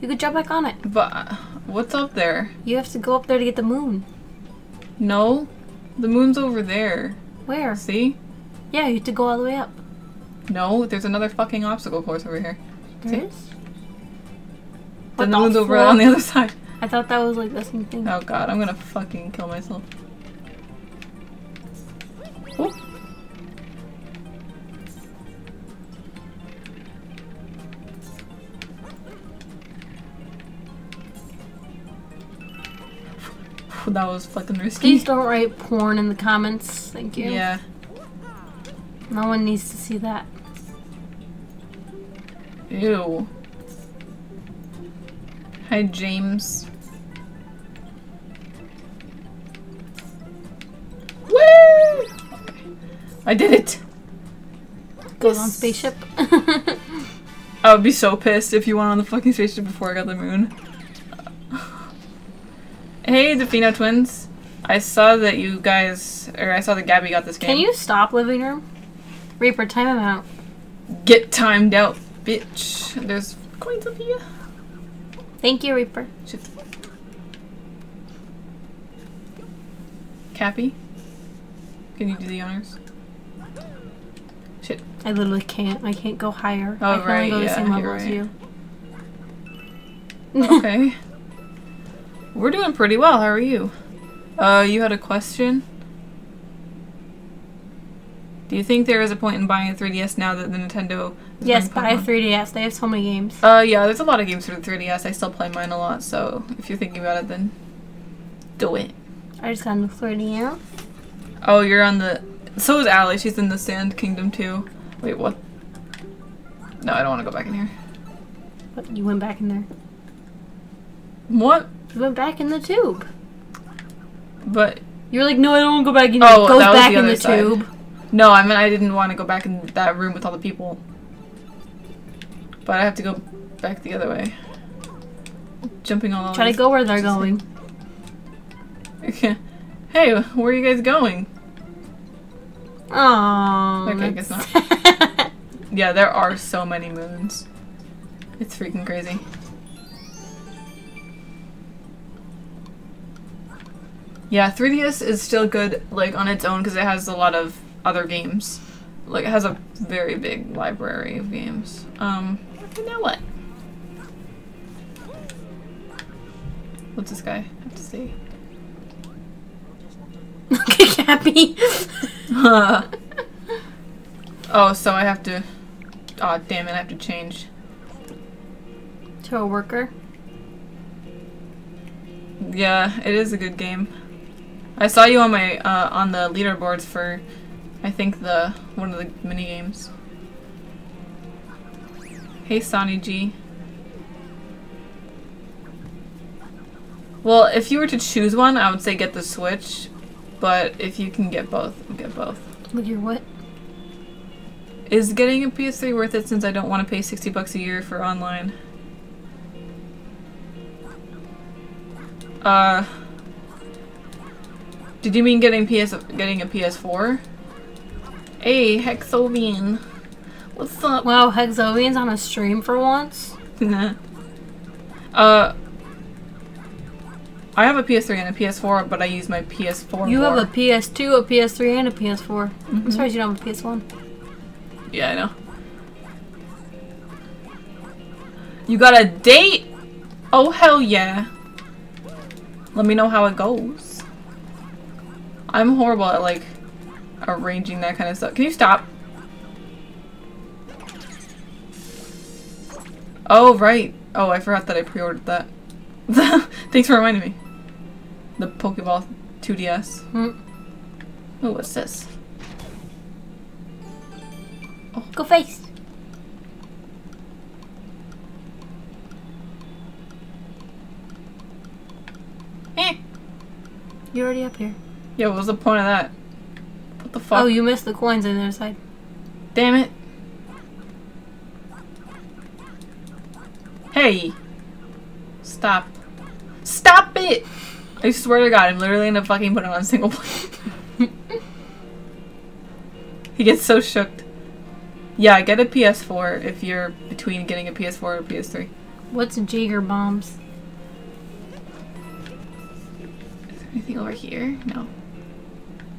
You could jump back on it. But uh, what's up there? You have to go up there to get the moon. No? The moon's over there. Where? See? Yeah, you have to go all the way up. No, there's another fucking obstacle course over here. There See? is? The moon's over on the other [LAUGHS] side. I thought that was like the same thing. Oh god, I'm gonna fucking kill myself. Ooh. That was fucking risky. Please don't write porn in the comments. Thank you. Yeah. No one needs to see that. Ew. Hi, James. I did it! Goes on spaceship. I would be so pissed if you went on the fucking spaceship before I got the moon. [LAUGHS] hey, Defino twins. I saw that you guys, or I saw that Gabby got this game. Can you stop living room? Reaper, time him out. get timed out, bitch? There's coins up here. Thank you, Reaper. Shit. Cappy? Can you do the honors? I literally can't. I can't go higher. Oh, I can right, only go the yeah, same you're as right. you. [LAUGHS] [LAUGHS] Okay. We're doing pretty well. How are you? Uh, you had a question? Do you think there is a point in buying a 3DS now that the Nintendo yes, buy a 3DS. They have so many games. Uh, yeah, there's a lot of games for the 3DS. I still play mine a lot, so if you're thinking about it, then do it. I just got a 3DS. Oh, you're on the. So is Allie. She's in the Sand Kingdom too. Wait, what? No, I don't want to go back in here. But you went back in there. What? You went back in the tube. But You're like, no, I don't want to go back in. Oh, Oh, was back the in the side. tube. no, I mean I didn't want to go back in that room with all the people. But I have to go back the other way. Jumping all Try to go where they're going. Okay. [LAUGHS] Hey, where are you guys going? Oh. Okay, guess [LAUGHS] Yeah, there are so many moons. It's freaking crazy. Yeah, 3DS is still good, like, on its own because it has a lot of other games. Like, it has a very big library of games. Um, now what? What's this guy have to say? Okay, Cappy. [LAUGHS] oh, so I have to. Oh, damn it, I have to change. to a worker. Yeah, it is a good game. I saw you on my uh, on the leaderboards for, I think the one of the mini games. Hey, Sonny G. Well, if you were to choose one, I would say get the Switch, but if you can get both, get both. With your what? Is getting a PS3 worth it since I don't want to pay 60 bucks a year for online? Uh Did you mean getting PS getting a PS4? Hey, Hexovian. What's up? Wow, Hexovian's on a stream for once. [LAUGHS] uh I have a PS3 and a PS4, but I use my PS4 You have a PS2, a PS3, and a PS4. I'm Mhm. surprised you don't have a PS1. Yeah, I know. You got a date? Oh, hell yeah. Let me know how it goes. I'm horrible at, like, arranging that kind of stuff. Can you stop? Oh, right. Oh, I forgot that I pre-ordered that. [LAUGHS] Thanks for reminding me. The Pokeball 2DS. Hmm. Oh, what's this? Oh. Go face. Eh. You're already up here. Yeah, what was the point of that? What the fuck? Oh, you missed the coins on the other side. Damn it. Hey. Stop. Stop it! I swear to god, I'm literally gonna fucking put him on single player. he gets so shook. Yeah, get a PS4 if you're between getting a PS4 or a PS3. What's Jaeger bombs? Is there anything over here? No.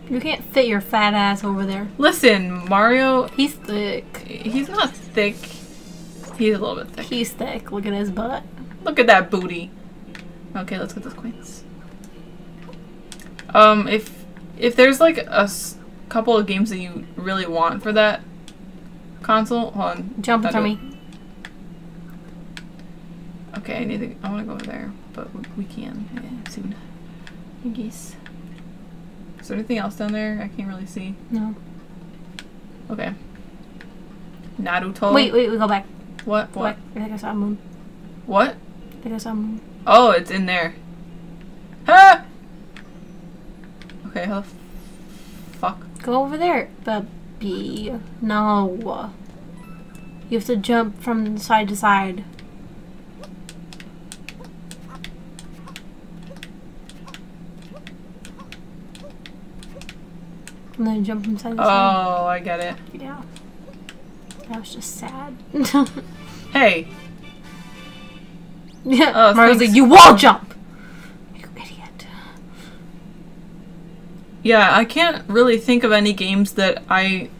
You can't fit your fat ass over there. Listen, Mario, He's thick. he's not thick. He's a little bit thick. He's thick. Look at his butt. Look at that booty. Okay, let's get those coins. Um, if if there's like a s- couple of games that you really want for that console, hold on. Jump Not into do it. me. Okay, I need to. I want to go over there, but we, we can yeah, soon. I guess. Is there anything else down there? I can't really see. No. Okay. Naruto. Wait, wait, we go back. What? Go What? back. I think I saw a moon. What? I think I saw a moon. Oh, it's in there. Ah! Okay, how fuck? Go over there, Bubby. No. You have to jump from side to side. And then jump from side to side. Oh, I get it. Yeah. That was just sad. [LAUGHS] Hey, yeah. Oh, Mario's like, you wall jump! You idiot. Yeah, I can't really think of any games that I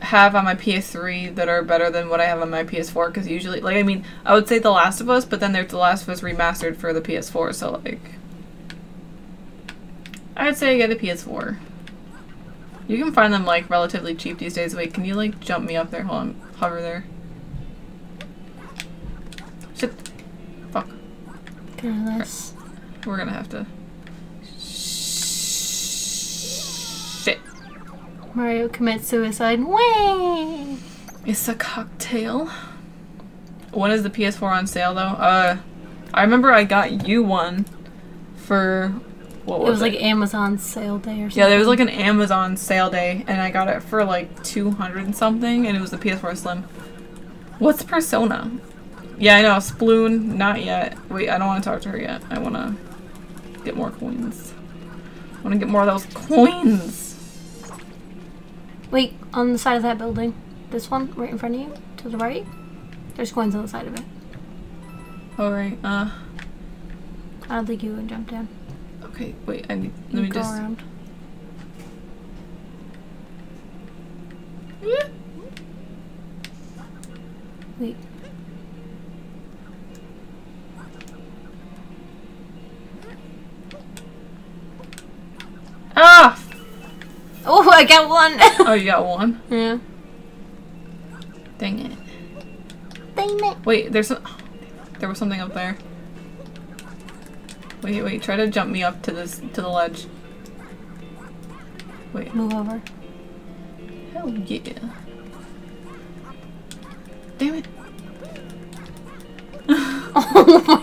have on my PS3 that are better than what I have on my PS4 because usually, like, I mean, I would say The Last of Us, but then there's The Last of Us remastered for the PS4, so, like, I'd say I get a PS4. You can find them, like, relatively cheap these days. Wait, can you, like, jump me up there? Hold on. Hover there. Shit. Fuck. Rid of. We're gonna have to. Shit. Mario commits suicide. Way. It's a cocktail. When is the PS4 on sale though? Uh, I remember I got you one for what was It was was like Amazon sale day or something. yeah, there was like an Amazon sale day, and I got it for like two hundred and something, and it was the PS4 Slim. What's Persona? Yeah, I know Sploon. Not yet. Wait, I don't want to talk to her yet. I want to get more coins. I want to get more of those coins. Wait, on the side of that building. This one, right in front of you, to the right. There's coins on the side of it. All right. Uh. I don't think you would jump down. Okay. Wait. I need. You Let me go just. around. Wait. Ah! Oh, I got one. [LAUGHS] Oh, you got one. yeah. Dang it. Dang it. Wait, there's some. There was something up there. Wait, wait. Try to jump me up to this to the ledge. Wait. Move over. Hell yeah. Damn it. [LAUGHS] Oh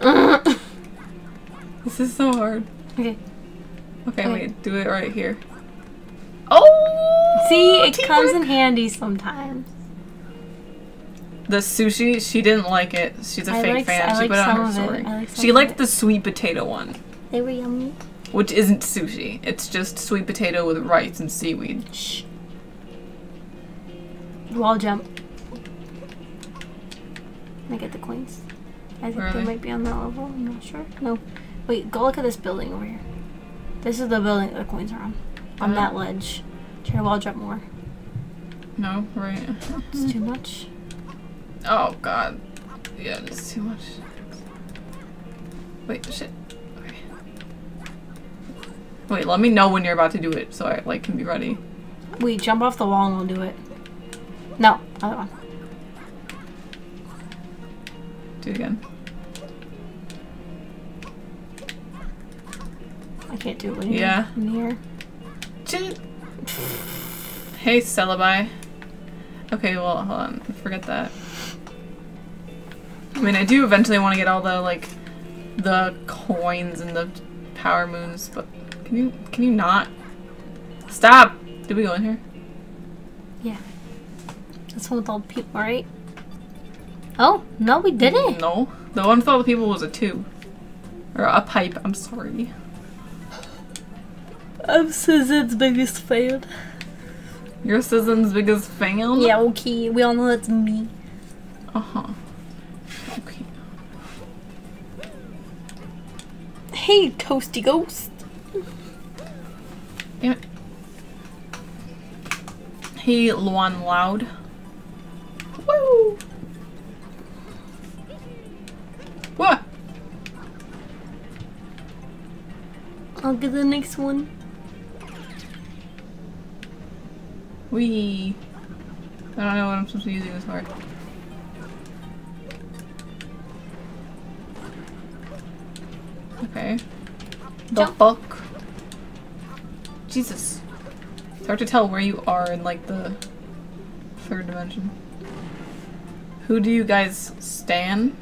[LAUGHS] this is so hard. okay. Okay, Okay. wait. Oh. Do it right here. Oh! See, it teamwork. comes in handy sometimes. The sushi, she didn't like it. She's a I fake like- fan. I she like put it on her of story. Like she liked the sweet potato one, They were yummy. which isn't sushi. It's just sweet potato with rice and seaweed. Shh. Wall jump. I get the coins. I think Where are they they? might be on that level. I'm not sure. No. Wait, go look at this building over here. This is the building that the coins are on. On that oh. ledge. Try to wall jump more. No, right. It's too much. Oh god. Yeah, it's too much. Wait, shit. Okay. Wait, let me know when you're about to do it so I like can be ready. Wait, jump off the wall and we'll do it. No, other one. Do it again. I can't do it when you're Yeah. in here. Hey, Celebi. Okay, well, hold on. Forget that. I mean, I do eventually want to get all the, like, the coins and the power moons, but can you, can you not? Stop! Did we go in here? Yeah. That's one with all the people, right? Oh, no, we didn't. No. The one with all the people was a two. Or a pipe, I'm sorry. I'm Susan's biggest fan. You're Susan's biggest fan? Yeah, okay. We all know that's me. Uh-huh. Okay. Hey, Toasty Ghost. Damn it. Hey, Luan Loud. Woo! What? I'll get the next one. We. I don't know what I'm supposed to be using this for. Okay. The Jump. fuck? Jesus. It's hard to tell where you are in like the third dimension. Who do you guys stan?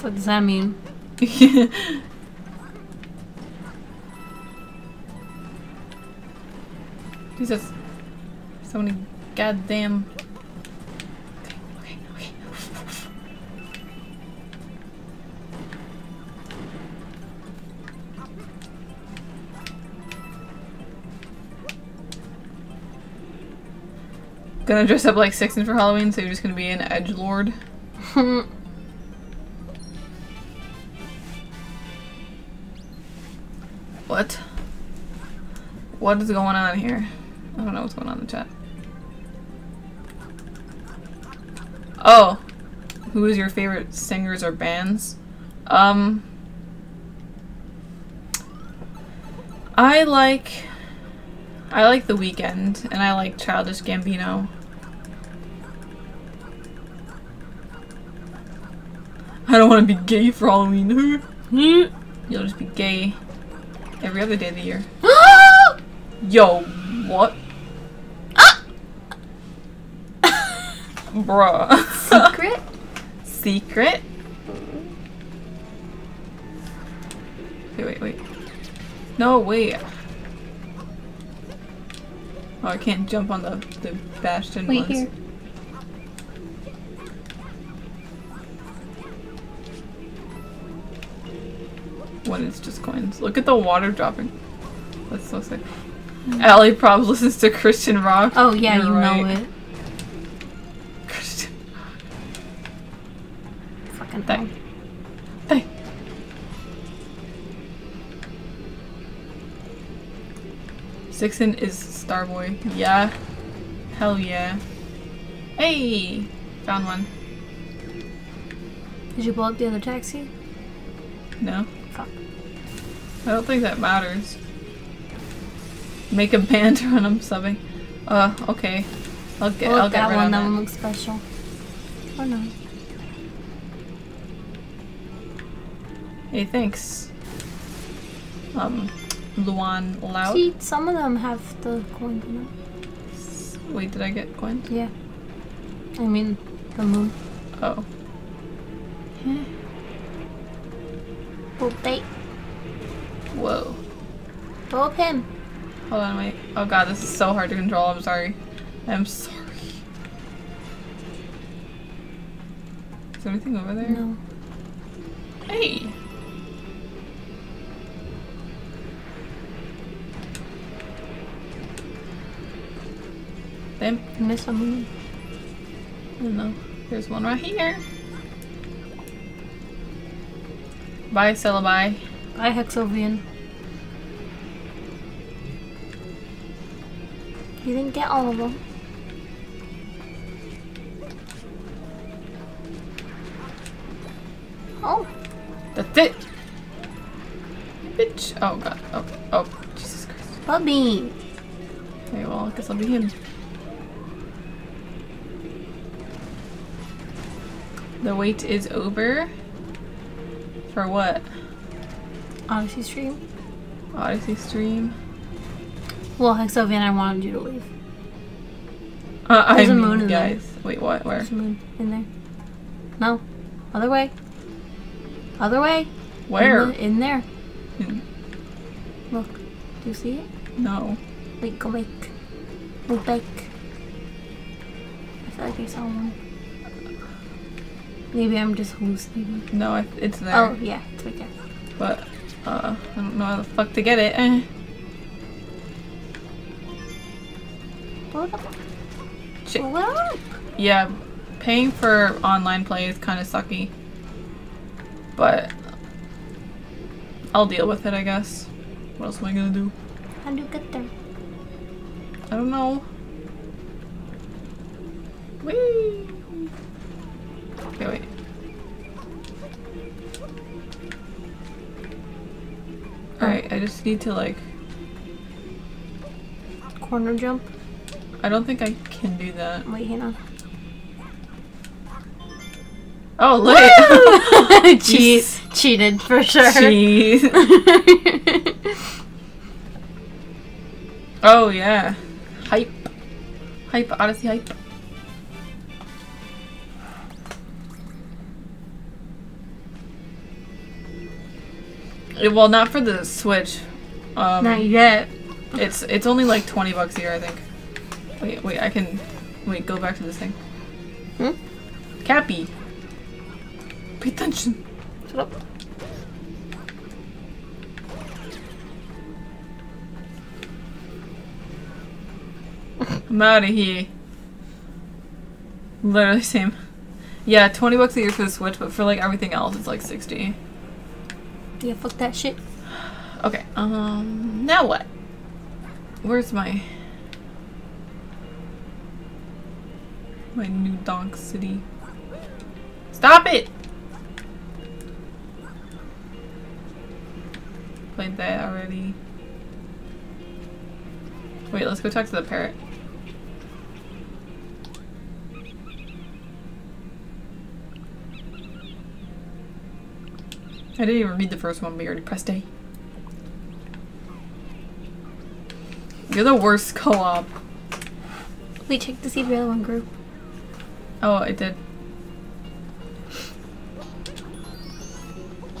What does that mean? [LAUGHS] Jesus. So many goddamn. Gonna dress up like Sicsen for Halloween, so you're just gonna be an edge lord. [LAUGHS] What? What is going on here? I don't know what's going on in the chat. Oh. Who is your favorite singers or bands? Um. I like. I like The Weeknd, and I like Childish Gambino. I don't want to be gay for Halloween. [LAUGHS] You'll just be gay every other day of the year. [GASPS] Yo, what? Bruh. Secret? [LAUGHS] Secret? Wait, wait, wait. No, wait. Oh, I can't jump on the, the bastion Wait ones. here. When it's just coins. Look at the water dropping. That's so sick. Allie probably [LAUGHS] listens to Christian rock. Oh yeah, You're you know it. Hell. Hey. Sicsen is Starboy. Yeah. Hell yeah. Hey! Found one. Did you blow up the other taxi? No. Fuck. I don't think that matters. Make a band [LAUGHS] when I'm subbing. Uh, okay. I'll get, Well, I'll get that one, on that that. one looks special. Or no. Hey, thanks. Um, Luan Loud. See, some of them have the coins in it. Wait, did I get coins? Yeah. I mean, the moon. Oh. Oh, bait. Whoa. Blow up him. Hold on, wait. Oh god, this is so hard to control. I'm sorry. I'm sorry. Is there anything over there? No. Hey! Damn. You missed a moon. I don't know. There's one right here. Bye, Celebi. Bye, Hexovian. You didn't get all of them. Oh, That's it! Bitch! Oh god. Oh, oh, Jesus Christ. Bubby. Okay, well, I guess I'll be him. The wait is over. For what? Odyssey stream. Odyssey stream? Well, Hexovian, I wanted you to leave. Uh, I There's a mean, moon in there. guys. Wait, what? Where? There's a moon in there. No. Other way. Other way. Where? In, the- in there. Hmm, Look. Do you see it? No. Wait, go back. Go back. I feel like I saw one. Maybe I'm just hallucinating. No, it's there. Oh, yeah, it's right there. But, uh, I don't know how the fuck to get it. Eh. Blow it up. Blow it up. Yeah, paying for online play is kind of sucky. But, I'll deal with it, I guess. What else am I gonna do? How do you get there? I don't know. Whee! I just need to like. Corner jump. I don't think I can do that. Wait, hang on. Oh, look! [LAUGHS] Cheat. Cheated for sure. Jeez. [LAUGHS] Oh, yeah. Hype. Hype, Odyssey hype. Well, not for the Switch. Um, Not yet. It's it's only like twenty bucks a year, I think. Wait, wait, I can wait. Go back to this thing. Hmm? Cappy. Pay attention. Shut up. [LAUGHS] I'm out of here. Literally same. Yeah, twenty bucks a year for the Switch, but for like everything else, it's like sixty. Yeah, fuck that shit. Okay, um, now what? Where's my... My new Donk City? Stop it! Played that already. Wait, let's go talk to the parrot. I didn't even read the first one, but you already pressed A. You're the worst co-op. We checked to see if the other one grew. Oh, I did.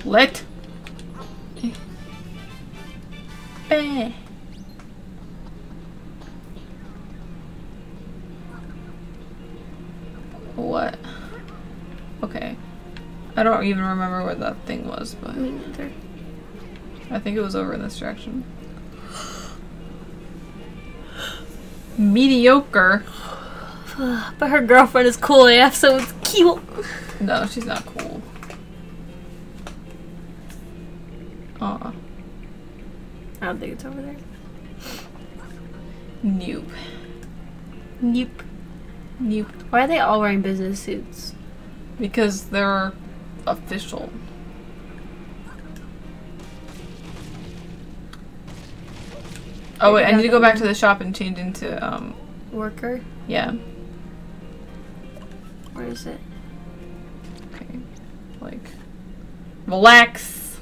Let. Eh. What? Okay. I don't even remember where that thing was, but Me neither. I think it was over in this direction. [GASPS] Mediocre. [SIGHS] But her girlfriend is cool AF, so it's cute. No, she's not cool. Aw. I don't think it's over there. Nope. Nope. Nope. Why are they all wearing business suits? Because they're official. Oh wait, I need to go back to the shop and change into um Worker? yeah. Where is it? Okay. Like relax.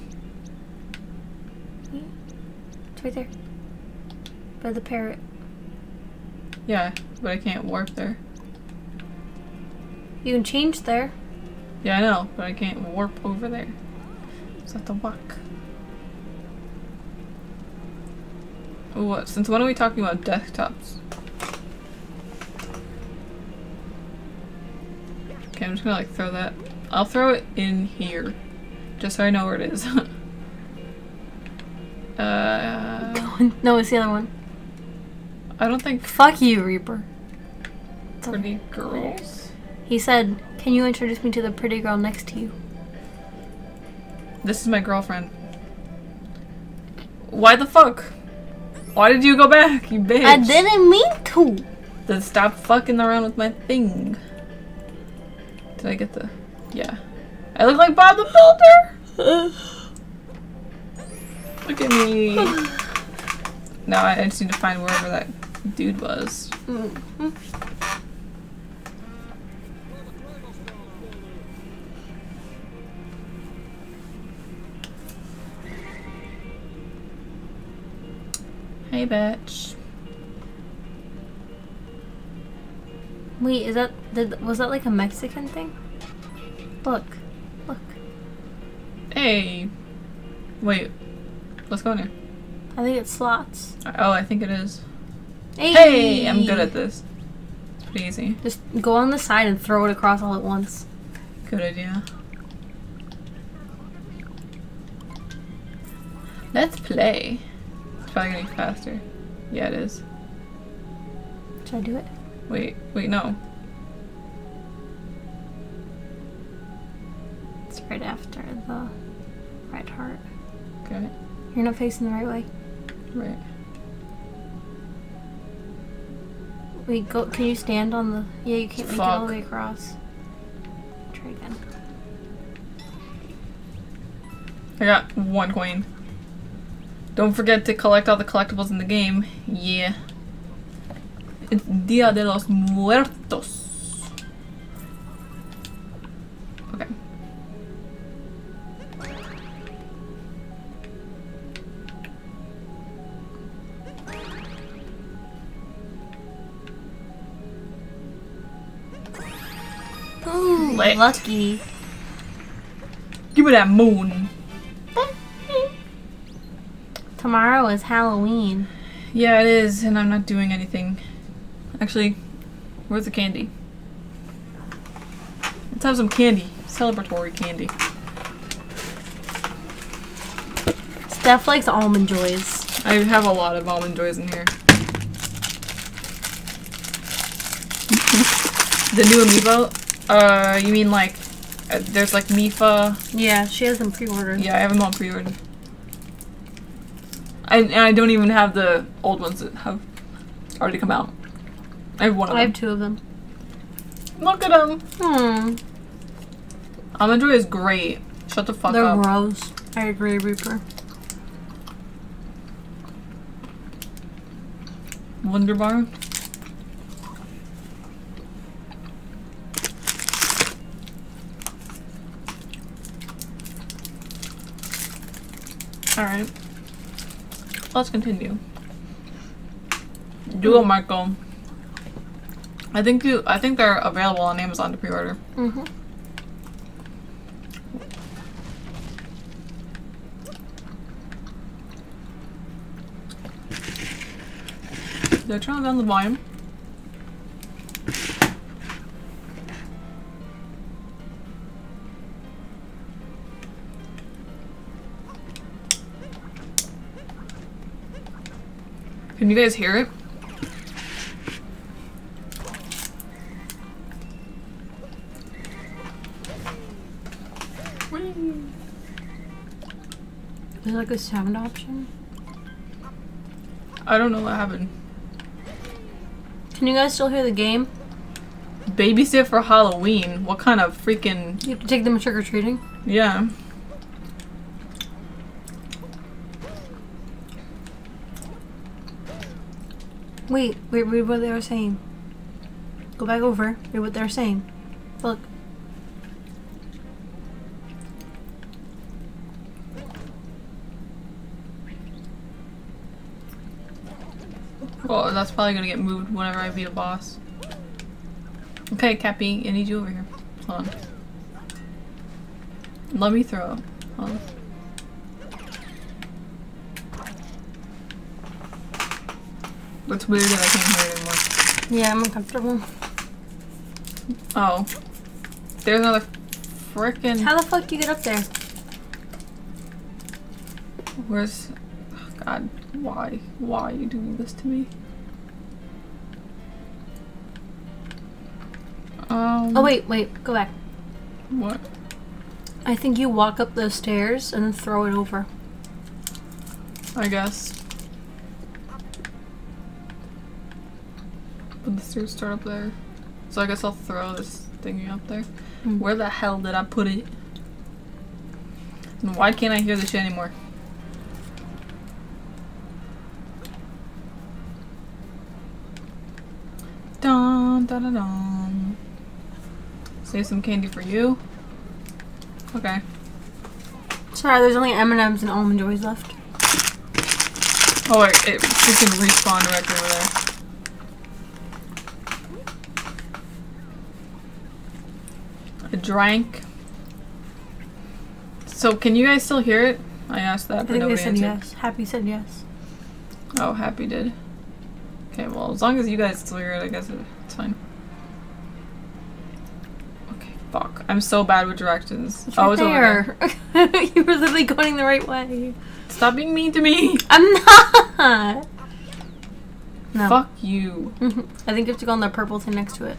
It's right there. By the parrot. Yeah, but I can't warp there. You can change there. Yeah, I know, but I can't warp over there. Just have to walk. What? Since when are we talking about desktops? Okay, I'm just gonna like throw that. I'll throw it in here, just so I know where it is. [LAUGHS] uh, no, it's the other one. I don't think Fuck you, Reaper. Pretty girls. He said, Can you introduce me to the pretty girl next to you? This is my girlfriend. Why the fuck? Why did you go back, you bitch? I didn't mean to. Then stop fucking around with my thing. Did I get the... Yeah. I look like Bob the Builder! [SIGHS] Look at me. Now I just need to find wherever that dude was. Mhm. Hey, bitch. Wait, is that did, was that like a Mexican thing? Look, look. Hey. Wait. Let's go in here. I think it's slots. Oh, I think it is. Hey, Hey! I'm good at this. It's pretty easy. Just go on the side and throw it across all at once. Good idea. Let's play. Probably getting faster. Yeah, it is. Should I do it? Wait, wait, no. It's right after the red heart. Okay, You're not facing the right way. right. Wait, go. Can you stand on the? Yeah, you can't make it all the way across. Try again. I got one coin. Don't forget to collect all the collectibles in the game. Yeah. It's Dia de los Muertos. Okay. Ooh, lucky. Give me that moon. Tomorrow is Halloween. Yeah, it is, and I'm not doing anything. Actually, where's the candy? Let's have some candy. Celebratory candy. Steph likes almond joys. I have a lot of almond joys in here. the new amiibo? Uh, you mean like, uh, there's like Mipha. Yeah, she has them pre-ordered. Yeah, I have them all pre-ordered. I, and I don't even have the old ones that have already come out. I have one of them. I have two of them. Look at them. Hmm. Almond Joy is great. Shut the fuck They're up. gross. I agree, Reaper. Wonder Bar. Alright. Let's continue. Duo Marco. I think you I think they're available on Amazon to pre-order. Mm-hmm. They're turning down the volume. Can you guys hear it? Is there like a sound option? I don't know what happened. Can you guys still hear the game? Babysit for Halloween. What kind of freaking You have to take them trick or treating. yeah? Wait, wait, read what they were saying. Go back over. Read what they're saying. Look. Well, that's probably gonna get moved whenever I beat a boss. Okay, Cappy, I need you over here. Hold on. Let me throw. Hold on. It's weird that I can't hear it anymore. Yeah, I'm uncomfortable. Oh. There's another frickin' How the fuck do you get up there? Where's oh God, why? Why are you doing this to me? Um Oh wait, wait, go back. what? I think you walk up those stairs and throw it over. I guess. The stairs start up there. So I guess I'll throw this thingy up there. Hmm. Where the hell did I put it? And why can't I hear this shit anymore? Dun dun dun dun. Save some candy for you. Okay. Sorry, there's only M&M's and Almond Joys left. Oh wait, it freaking respawn directly over there. I drank. So can you guys still hear it? I asked that, I think they nobody said answered. yes. Happy said yes. Oh, Happy did. Okay, well, as long as you guys still hear it, I guess it's fine. Okay, fuck. I'm so bad with directions. It's oh, it's over there. there. [LAUGHS] you were literally going the right way. Stop being mean to me. I'm not. No. Fuck you. [LAUGHS] I think you have to go on the purple thing next to it.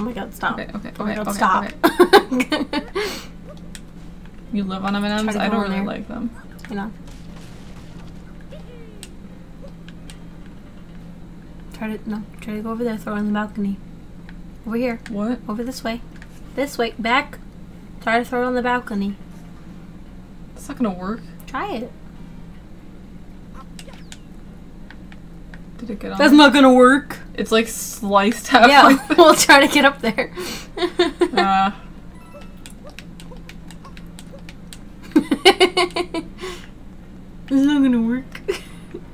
Oh my god, stop. Okay, okay, Oh my okay, god, okay, stop. okay. [LAUGHS] You live on M&Ms? I don't really there. like them. you know. Try to no. Try to go over there. Throw it on the balcony. Over here. What? Over this way. This way. Back. Try to throw it on the balcony. It's not gonna work. Try it. Did it get on? That's not gonna work. It's like sliced [LAUGHS] halfway. Yeah, [LAUGHS] we'll try to get up there. [LAUGHS] Uh, it's not gonna work.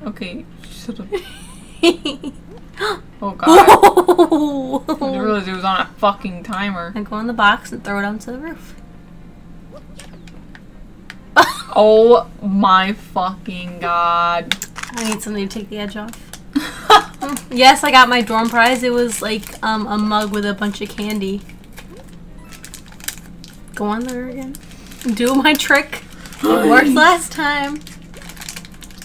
okay. Shut up. Oh god. I didn't realize it was on a fucking timer. And go in the box and throw it onto the roof. Oh my fucking god. I need something to take the edge off. [LAUGHS] Yes, I got my dorm prize. It was like um, a mug with a bunch of candy. Go on there again. Do my trick. It [GASPS] worked last time.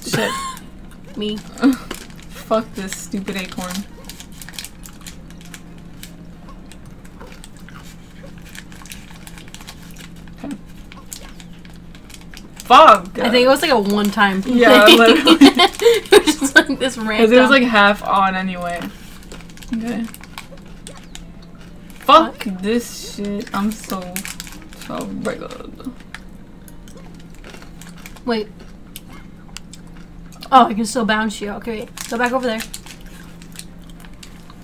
Shit. [LAUGHS] Me. Fuck this stupid acorn. Fuck? I think it was like a one-time. thing. Yeah, literally. [LAUGHS] it was just like this random. Because it was like half on anyway. Okay. Fuck this shit. I'm so so good. Wait. Oh, I can still bounce you. Okay, wait. Go back over there.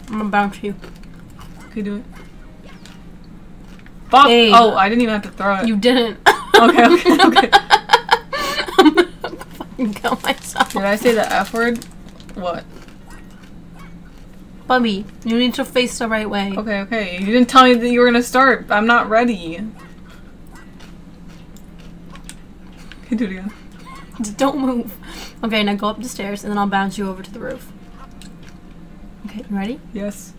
I'm gonna bounce you. Okay, do it. Fuck! Hey. Oh, I didn't even have to throw it. You didn't. Okay, okay, okay. [LAUGHS] I'm gonna fucking kill myself. Did I say the F word? What? Bubby, you need to face the right way. Okay, okay. You didn't tell me that you were gonna start. I'm not ready. Okay, do it again. Just Don't move. Okay, now go up the stairs and then I'll bounce you over to the roof. Okay, you ready? Yes.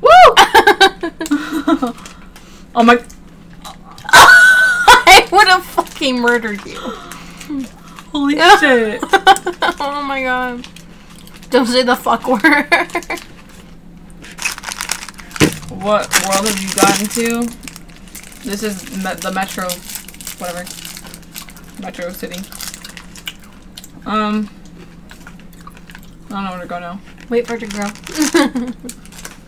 Woo! [LAUGHS] [LAUGHS] Oh my. [LAUGHS] I would have fucking murdered you. [GASPS] Holy [LAUGHS] shit. oh my god. Don't say the fuck word. What world have you gotten to? This is me- the Metro, whatever. Metro City. Um. I don't know where to go now. Wait for it to grow.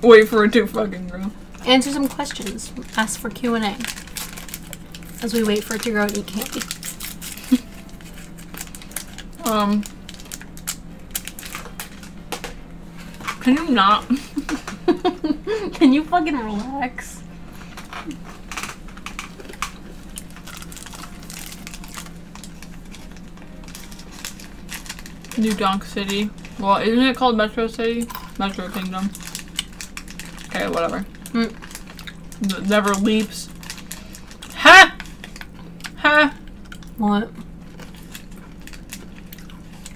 [LAUGHS] Wait for it to fucking grow. Answer some questions. Ask for Q&A. As we wait for it to grow and eat candy. [LAUGHS] Um. Can you not? [LAUGHS] Can you fucking relax? New Donk City. Well, isn't it called Metro City? Metro Kingdom. Okay, whatever. Mm. Never leaps. Ha! Ha! What?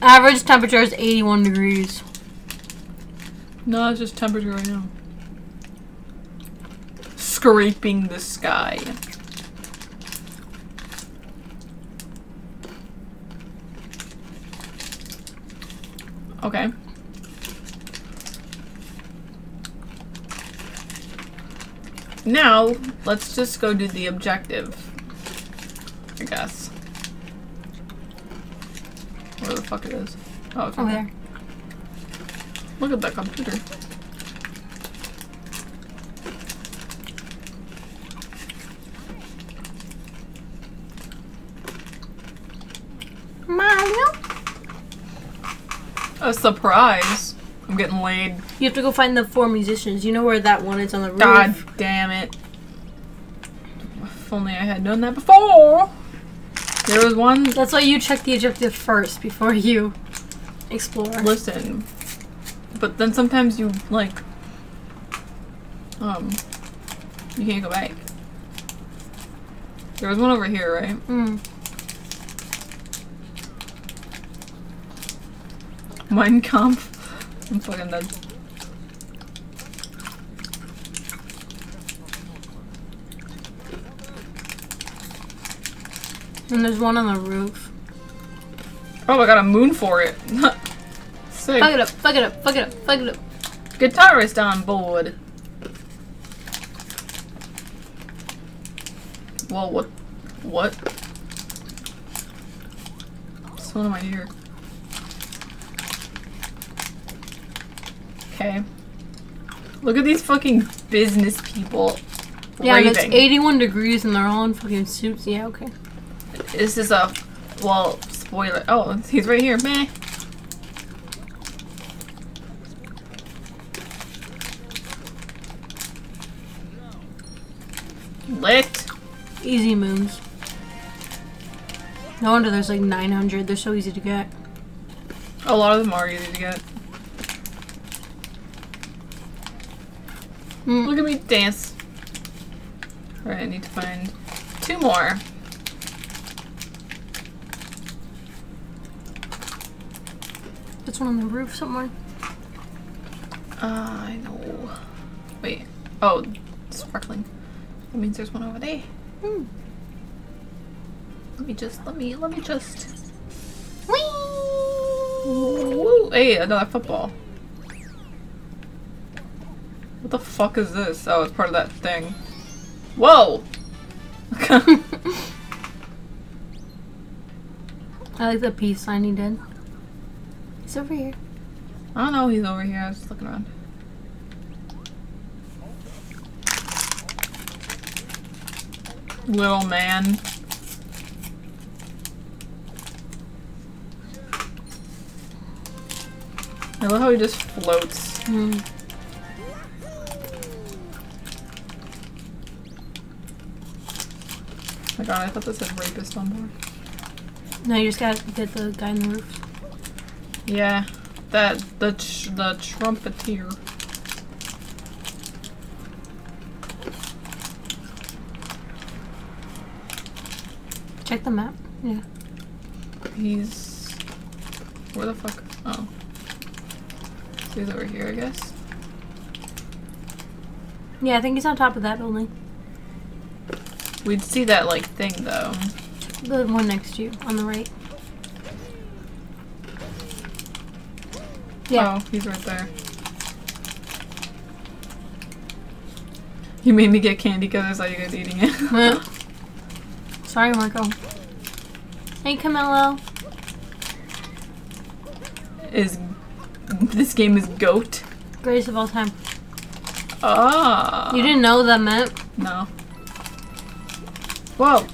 Average temperature is 81 degrees. No, it's just temperature right now. Scraping the sky. Okay. Now, let's just go do the objective. I guess. Where the fuck it is. Oh, it's oh, Over over there. Look at that computer. Mario? A surprise. I'm getting laid. You have to go find the four musicians. You know where that one is on the roof? God damn it. If only I had known that before. There was one. That's why you check the objective first before you explore. Listen. But then sometimes you, like. Um. You can't go back. There was one over here, right? Mm. Mein Kampf. I'm fucking dead. And there's one on the roof. Oh, I got a moon for it. [LAUGHS] Sick. Fuck it up, fuck it up, fuck it up, fuck it up. Guitarist on board. Well, what? What? What's in my ear? Okay. Look at these fucking business people Yeah, it's 81 degrees and they're all in fucking suits. Yeah, okay. This is a well spoiler. Oh, he's right here, meh. Lit. Easy moons. No wonder there's like 900. They're so easy to get. A lot of them are easy to get. Mm. Look at me dance. Alright, I need to find two more. There's one on the roof somewhere. Uh, I know. Wait. Oh, sparkling. That means there's one over there. Hmm. Let me just, let me, let me just. Whee! Woo! Hey, another football. What the fuck is this? Oh, it's part of that thing. Whoa! [LAUGHS] I like the peace sign he did. He's over here. I don't know. He's over here. I was just looking around. Little man. I love how he just floats. Hmm. Oh my god, I thought this said rapist on board. No, you just gotta get the guy in the roof. Yeah, that the tr- the trumpeter. Check the map. Yeah. He's where the fuck? Oh, so he's over here, I guess. Yeah, I think he's on top of that building. We'd see that like thing though. The one next to you, on the right. Yeah. Oh, he's right there. You made me get candy because I saw you guys eating it. [LAUGHS] Sorry, Marco. Hey, Camillo. is this game is goat? Greatest of all time. Ah, You didn't know that meant? No. Whoa.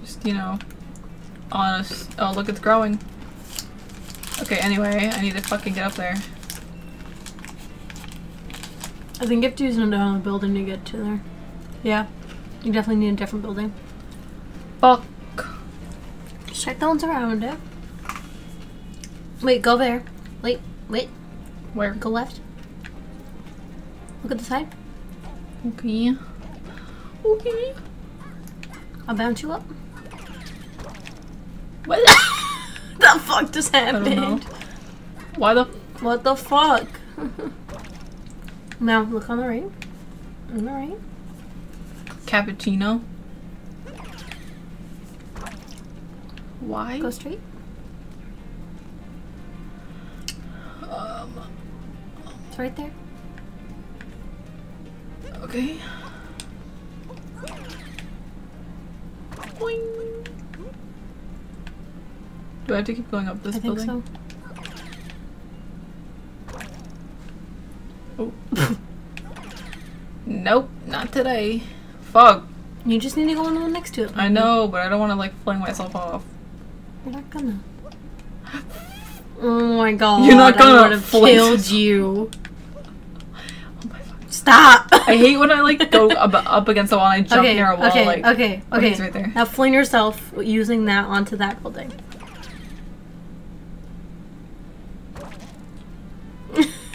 Just, you know, honest. Oh, look, it's growing. Okay, anyway, I need to fucking get up there. I think you have to use another building to get to there. Yeah. You definitely need a different building. Fuck. Just check the ones around it. Wait, go there. Wait, wait. Where? Go left. Look at the side. Okay. Okay. I'll bounce you up. What? [LAUGHS] the fuck just I don't know. happened? Why the What the fuck? now look on the right. On the right. cappuccino? Why? Go straight. Um. It's right there. Okay. Boing. Do I have to keep going up this I think building? so. Oh. [LAUGHS] nope, not today. Fuck. You just need to go on the one next to it. I know, but I don't want to like fling myself off. You're not gonna. [LAUGHS] Oh my god. You're not gonna I would have [LAUGHS] killed you. Oh. Stop. I hate when I like go up, up against the wall and I jump okay, near a wall. okay, like, okay, okay, okay. it's right there. Now fling yourself using that onto that building.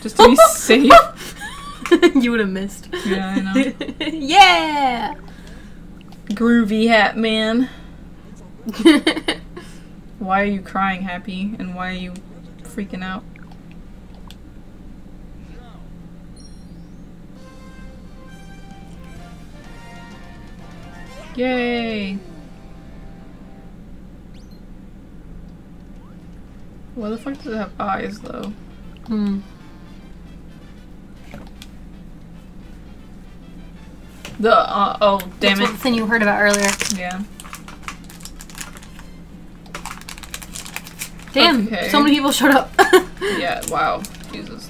Just to be [LAUGHS] safe. [LAUGHS] you would have missed. Yeah, I know. [LAUGHS] yeah. Groovy hat man. Why are you crying, Happy? And why are you freaking out? Yay! Why the fuck does it have eyes, though? Hmm. The, uh, oh, damn That's it. the thing you heard about earlier. Yeah. Damn, Okay. so many people showed up. [LAUGHS] Yeah, wow. Jesus.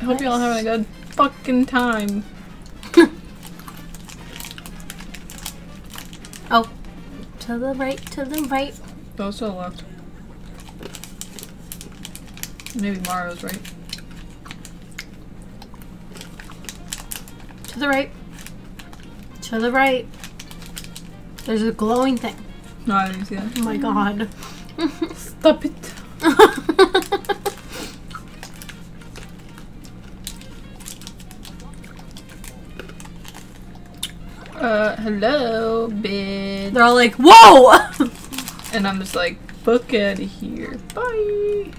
I hope y'all having a good fucking time. [LAUGHS] oh, to the right, to the right. Those to the left. Maybe Mario's right. To the right. To the right. There's a glowing thing. No, I didn't see that. Oh my god. Stop it. [LAUGHS] Uh, hello, bitch. They're all like, whoa! [LAUGHS] And I'm just like, fuck out of here. Bye.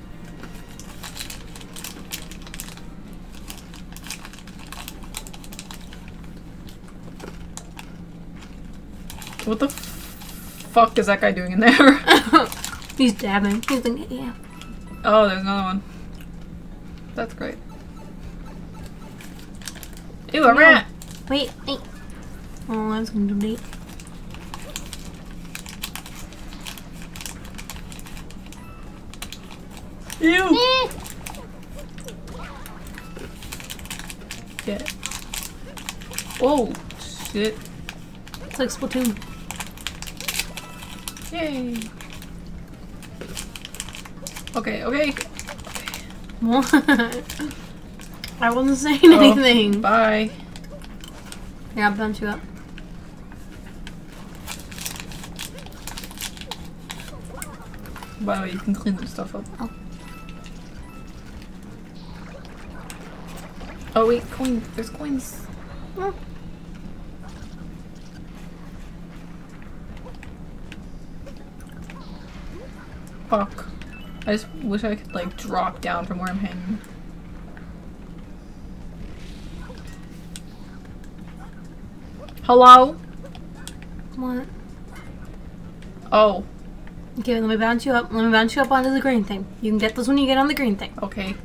What the fuck is that guy doing in there? [LAUGHS] [LAUGHS] He's dabbing. He's like, yeah. oh, there's another one. That's great. Ew, a No. rat. Wait, wait. Oh, I was gonna donate. Ew. Eh. Get. Whoa. Shit. It's like Splatoon. Yay. Okay, okay. What? [LAUGHS] I wasn't saying Oh, anything. Bye. Yeah, I'll bounce you up. By the way, you can clean this stuff up. Oh. Oh wait, coins. There's coins. Oh. Fuck. I just wish I could like drop down from where I'm hanging. Hello? What? Oh, Okay, let me bounce you up. Let me bounce you up onto the green thing. You can get this when you get on the green thing. okay.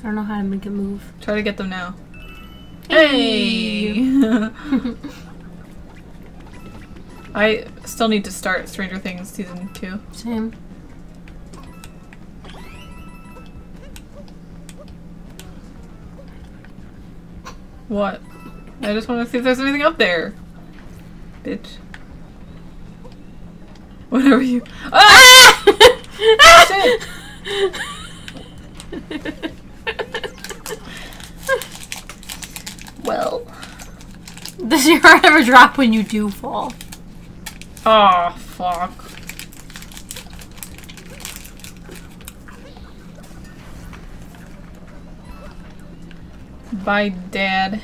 I don't know how to make it move. Try to get them now. Hey. Hey! [LAUGHS] [LAUGHS] I still need to start Stranger Things season two. Same. What? I just want to see if there's anything up there. Bitch. Whatever you. Ah! [LAUGHS] Shit! Well. [LAUGHS] Does your heart ever drop when you do fall? Oh, fuck. Bye, Dad.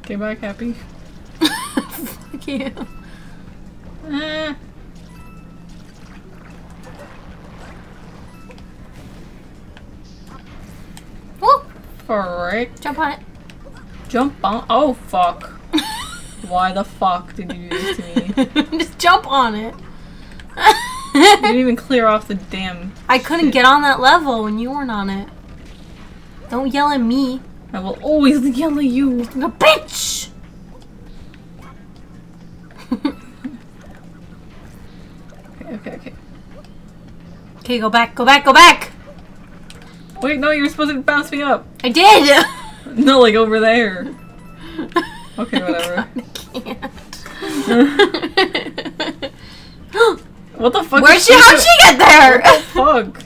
Okay, bye, Cappy. [LAUGHS] Fuck you. Eh. Jump on it. Jump on. Oh, fuck. Why the fuck did you do this to me? [LAUGHS] Just jump on it. You didn't even clear off the damn. I couldn't shit. get on that level when you weren't on it. Don't yell at me. I will always yell at you. You bitch! Okay, okay, okay. okay, go back, go back, go back! Wait, no, you were supposed to bounce me up. I did! [LAUGHS] [LAUGHS] No, like over there. Okay, [LAUGHS] whatever. Can't. [GASPS] What the fuck? Where'd she, how'd she get there? [LAUGHS] Fuck.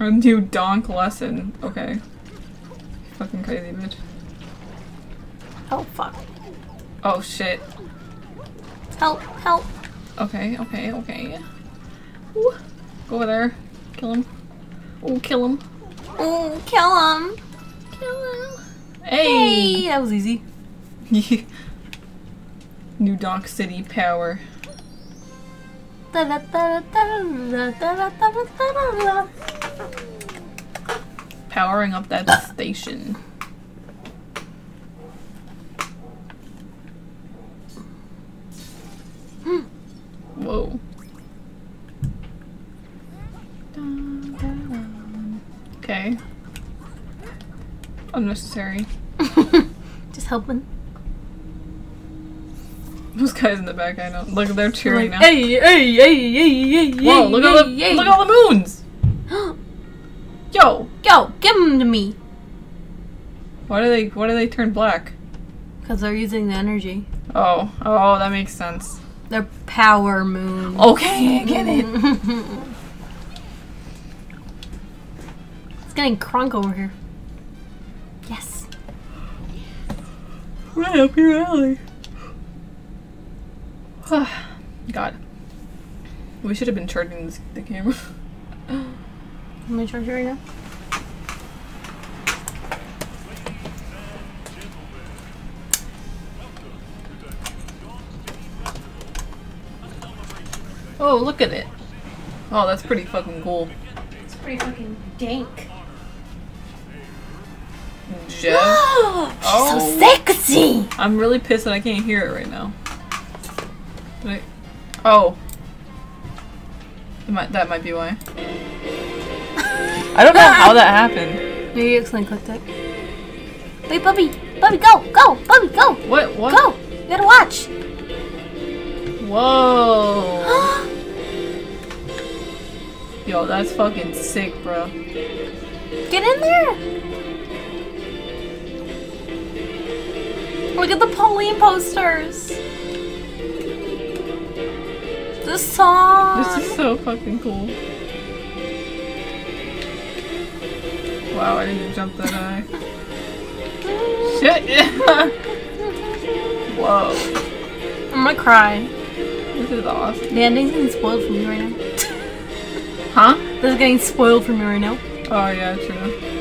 A new donk lesson. Okay. Fucking crazy bitch. oh, fuck. Oh shit. Help, help. Okay, okay, okay. Ooh. Go over there. Kill him. Oh, kill him. Oh, kill him. Kill him. Hey! Hey, that was easy. New Donk City power. Powering up that station. Whoa. Okay. Unnecessary. [LAUGHS] Just helping. Those guys in the back, I know. Look, they're Like, cheering now. hey, hey, hey, hey, hey, Whoa, look at the hey, look at all the moons. [GASPS] Yo, Yo, give them to me. why do they why do they turn black? Because they're using the energy. Oh, oh, that makes sense. They're power moon. Okay, I get it. [LAUGHS] getting crunk over here. Yes. Right up your alley. Ah, God, we should have been charging this, the camera. Let me charge it right now. Oh, look at it. Oh, that's pretty fucking cool. It's pretty fucking dank. Jeff. She's Oh. so sexy. I'm really pissed that I can't hear it right now. I- Oh. It might, that might be why. [LAUGHS] I don't know how that happened. Maybe you accidentally clicked it. Wait, Bubby. Bubby, go. Go. Bubby, go. What? What? Go. You gotta watch. Whoa. [GASPS] Yo, that's fucking sick, bro. Get in there. Look at the Pauline posters. The song. This is so fucking cool. Wow, I didn't jump that high. Shit! [LAUGHS] Whoa. I'm gonna cry. This is awesome. The ending's getting spoiled for me right now. Huh? This is getting spoiled for me right now. Oh, yeah, true.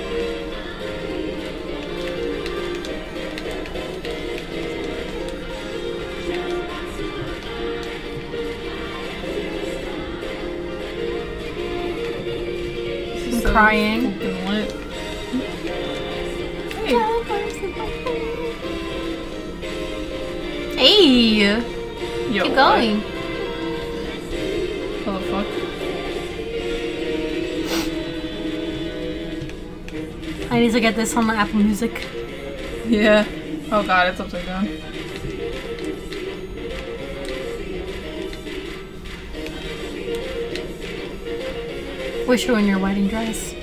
Crying. Hey. Hey, Yo, keep going. What the fuck? I need to get this on my Apple Music. Yeah. Oh god, it's upside down. Wish you were in your wedding dress.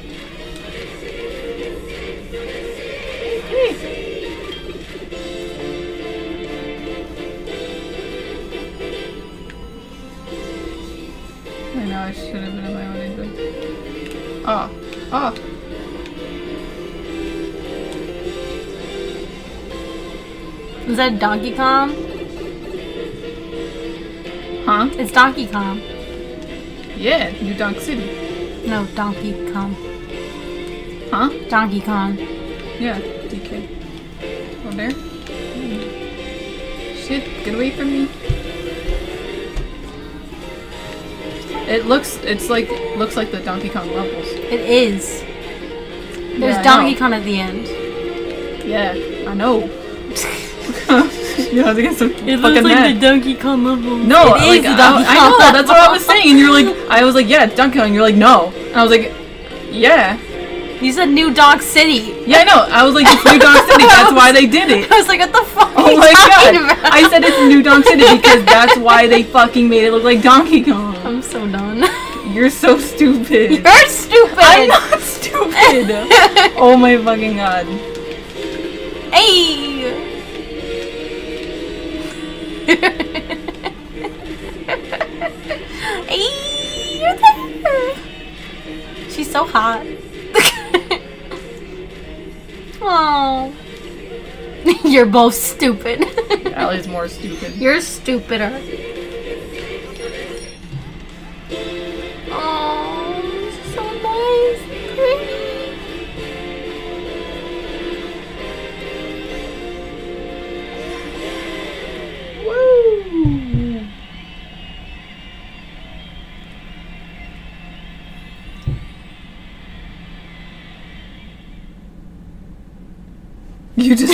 I know I should have been in my wedding dress. Oh. Ah, oh. Ah. Is that Donkey Kong? Huh? It's Donkey Kong. Yeah, New Donk City. No, Donkey Kong. Huh? Donkey Kong. Yeah, DK. Over there? Shit, get away from me. It looks, it's like, looks like the Donkey Kong levels. It is. There's Yeah, Donkey. Kong at the end. Yeah, I know. [LAUGHS] you have to get some It fucking mad. Donkey Kong level. No, it is like, the I, Donkey I Kong know, that's what I was saying, and you're like, I was like, yeah, it's Donkey Kong, you're like, no. And I was like, yeah. You said New Donk City. Yeah, I know. I was like, it's New Donk City, [LAUGHS] that's why they did it. I was like, what the fuck Oh my god! about? I said it's New Donk City [LAUGHS] because that's why they fucking made it look like Donkey Kong. I'm so done. You're so stupid. [LAUGHS] You're stupid. I'm not stupid. oh my fucking god. Hey, so hot. [LAUGHS] oh. [LAUGHS] You're both stupid. Allie's more stupid. You're stupider.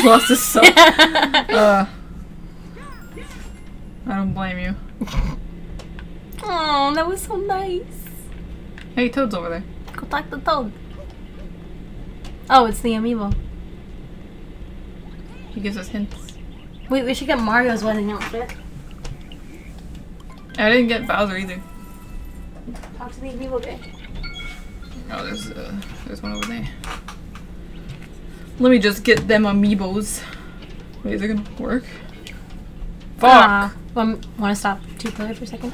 Just [LAUGHS] lost a son. [LAUGHS] Uh, I don't blame you. oh, that was so nice. Hey, Toad's over there. Go talk to Toad. Oh, it's the amiibo. He gives us hints. Wait, we should get Mario's wedding outfit. I didn't get Bowser either. Talk to the amiibo guy. Oh, there's uh, there's one over there. Let me just get them amiibos. Wait, is it gonna work? Fuck. Uh, um, want to stop two player for a second?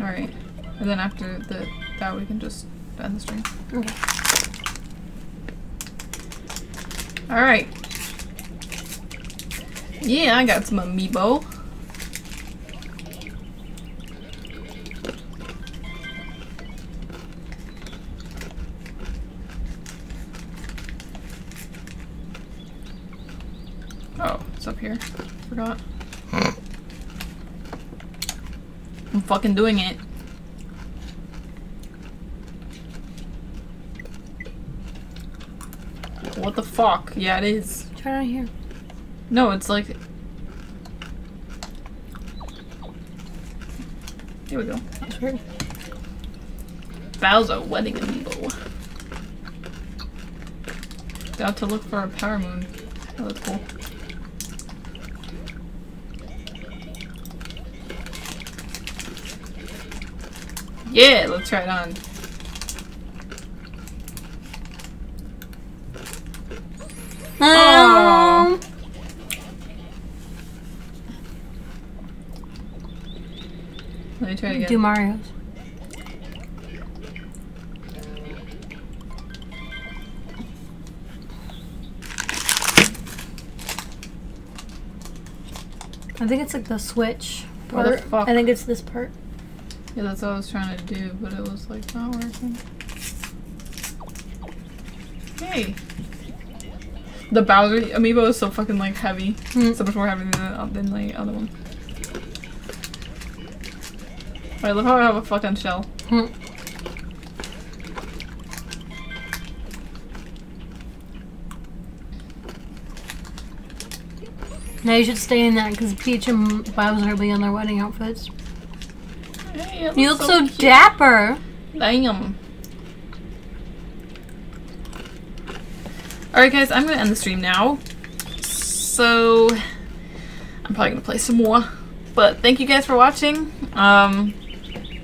All right, and then after the that we can just end the stream. Okay. All right. Yeah, I got some amiibo. Oh, it's up here. Forgot. I'm fucking doing it. What the fuck? Yeah, it is. Try it on here. No, it's like. Here we go. That's weird. Bowser wedding amiibo. Got to look for a power moon. Oh, that's cool. Yeah, let's try it on. Um, Let me try again. do Mario's. I think it's like the switch part. fuck? I think it's this part. Yeah, that's what I was trying to do, but it was like not working. Hey. The Bowser amiibo is so fucking like heavy. Hmm. So much more heavy than the, than the other one. I love how I have a fucking shell. Hmm. Now you should stay in that because Peach and Bowser will be in their wedding outfits. It You look so cute. dapper. Damn. Alright guys, I'm gonna end the stream now. So I'm probably gonna play some more. But thank you guys for watching. Um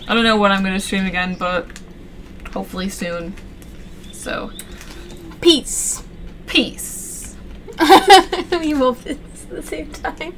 I don't know when I'm gonna stream again, but hopefully soon. So Peace. peace. [LAUGHS] we both did this at the same time.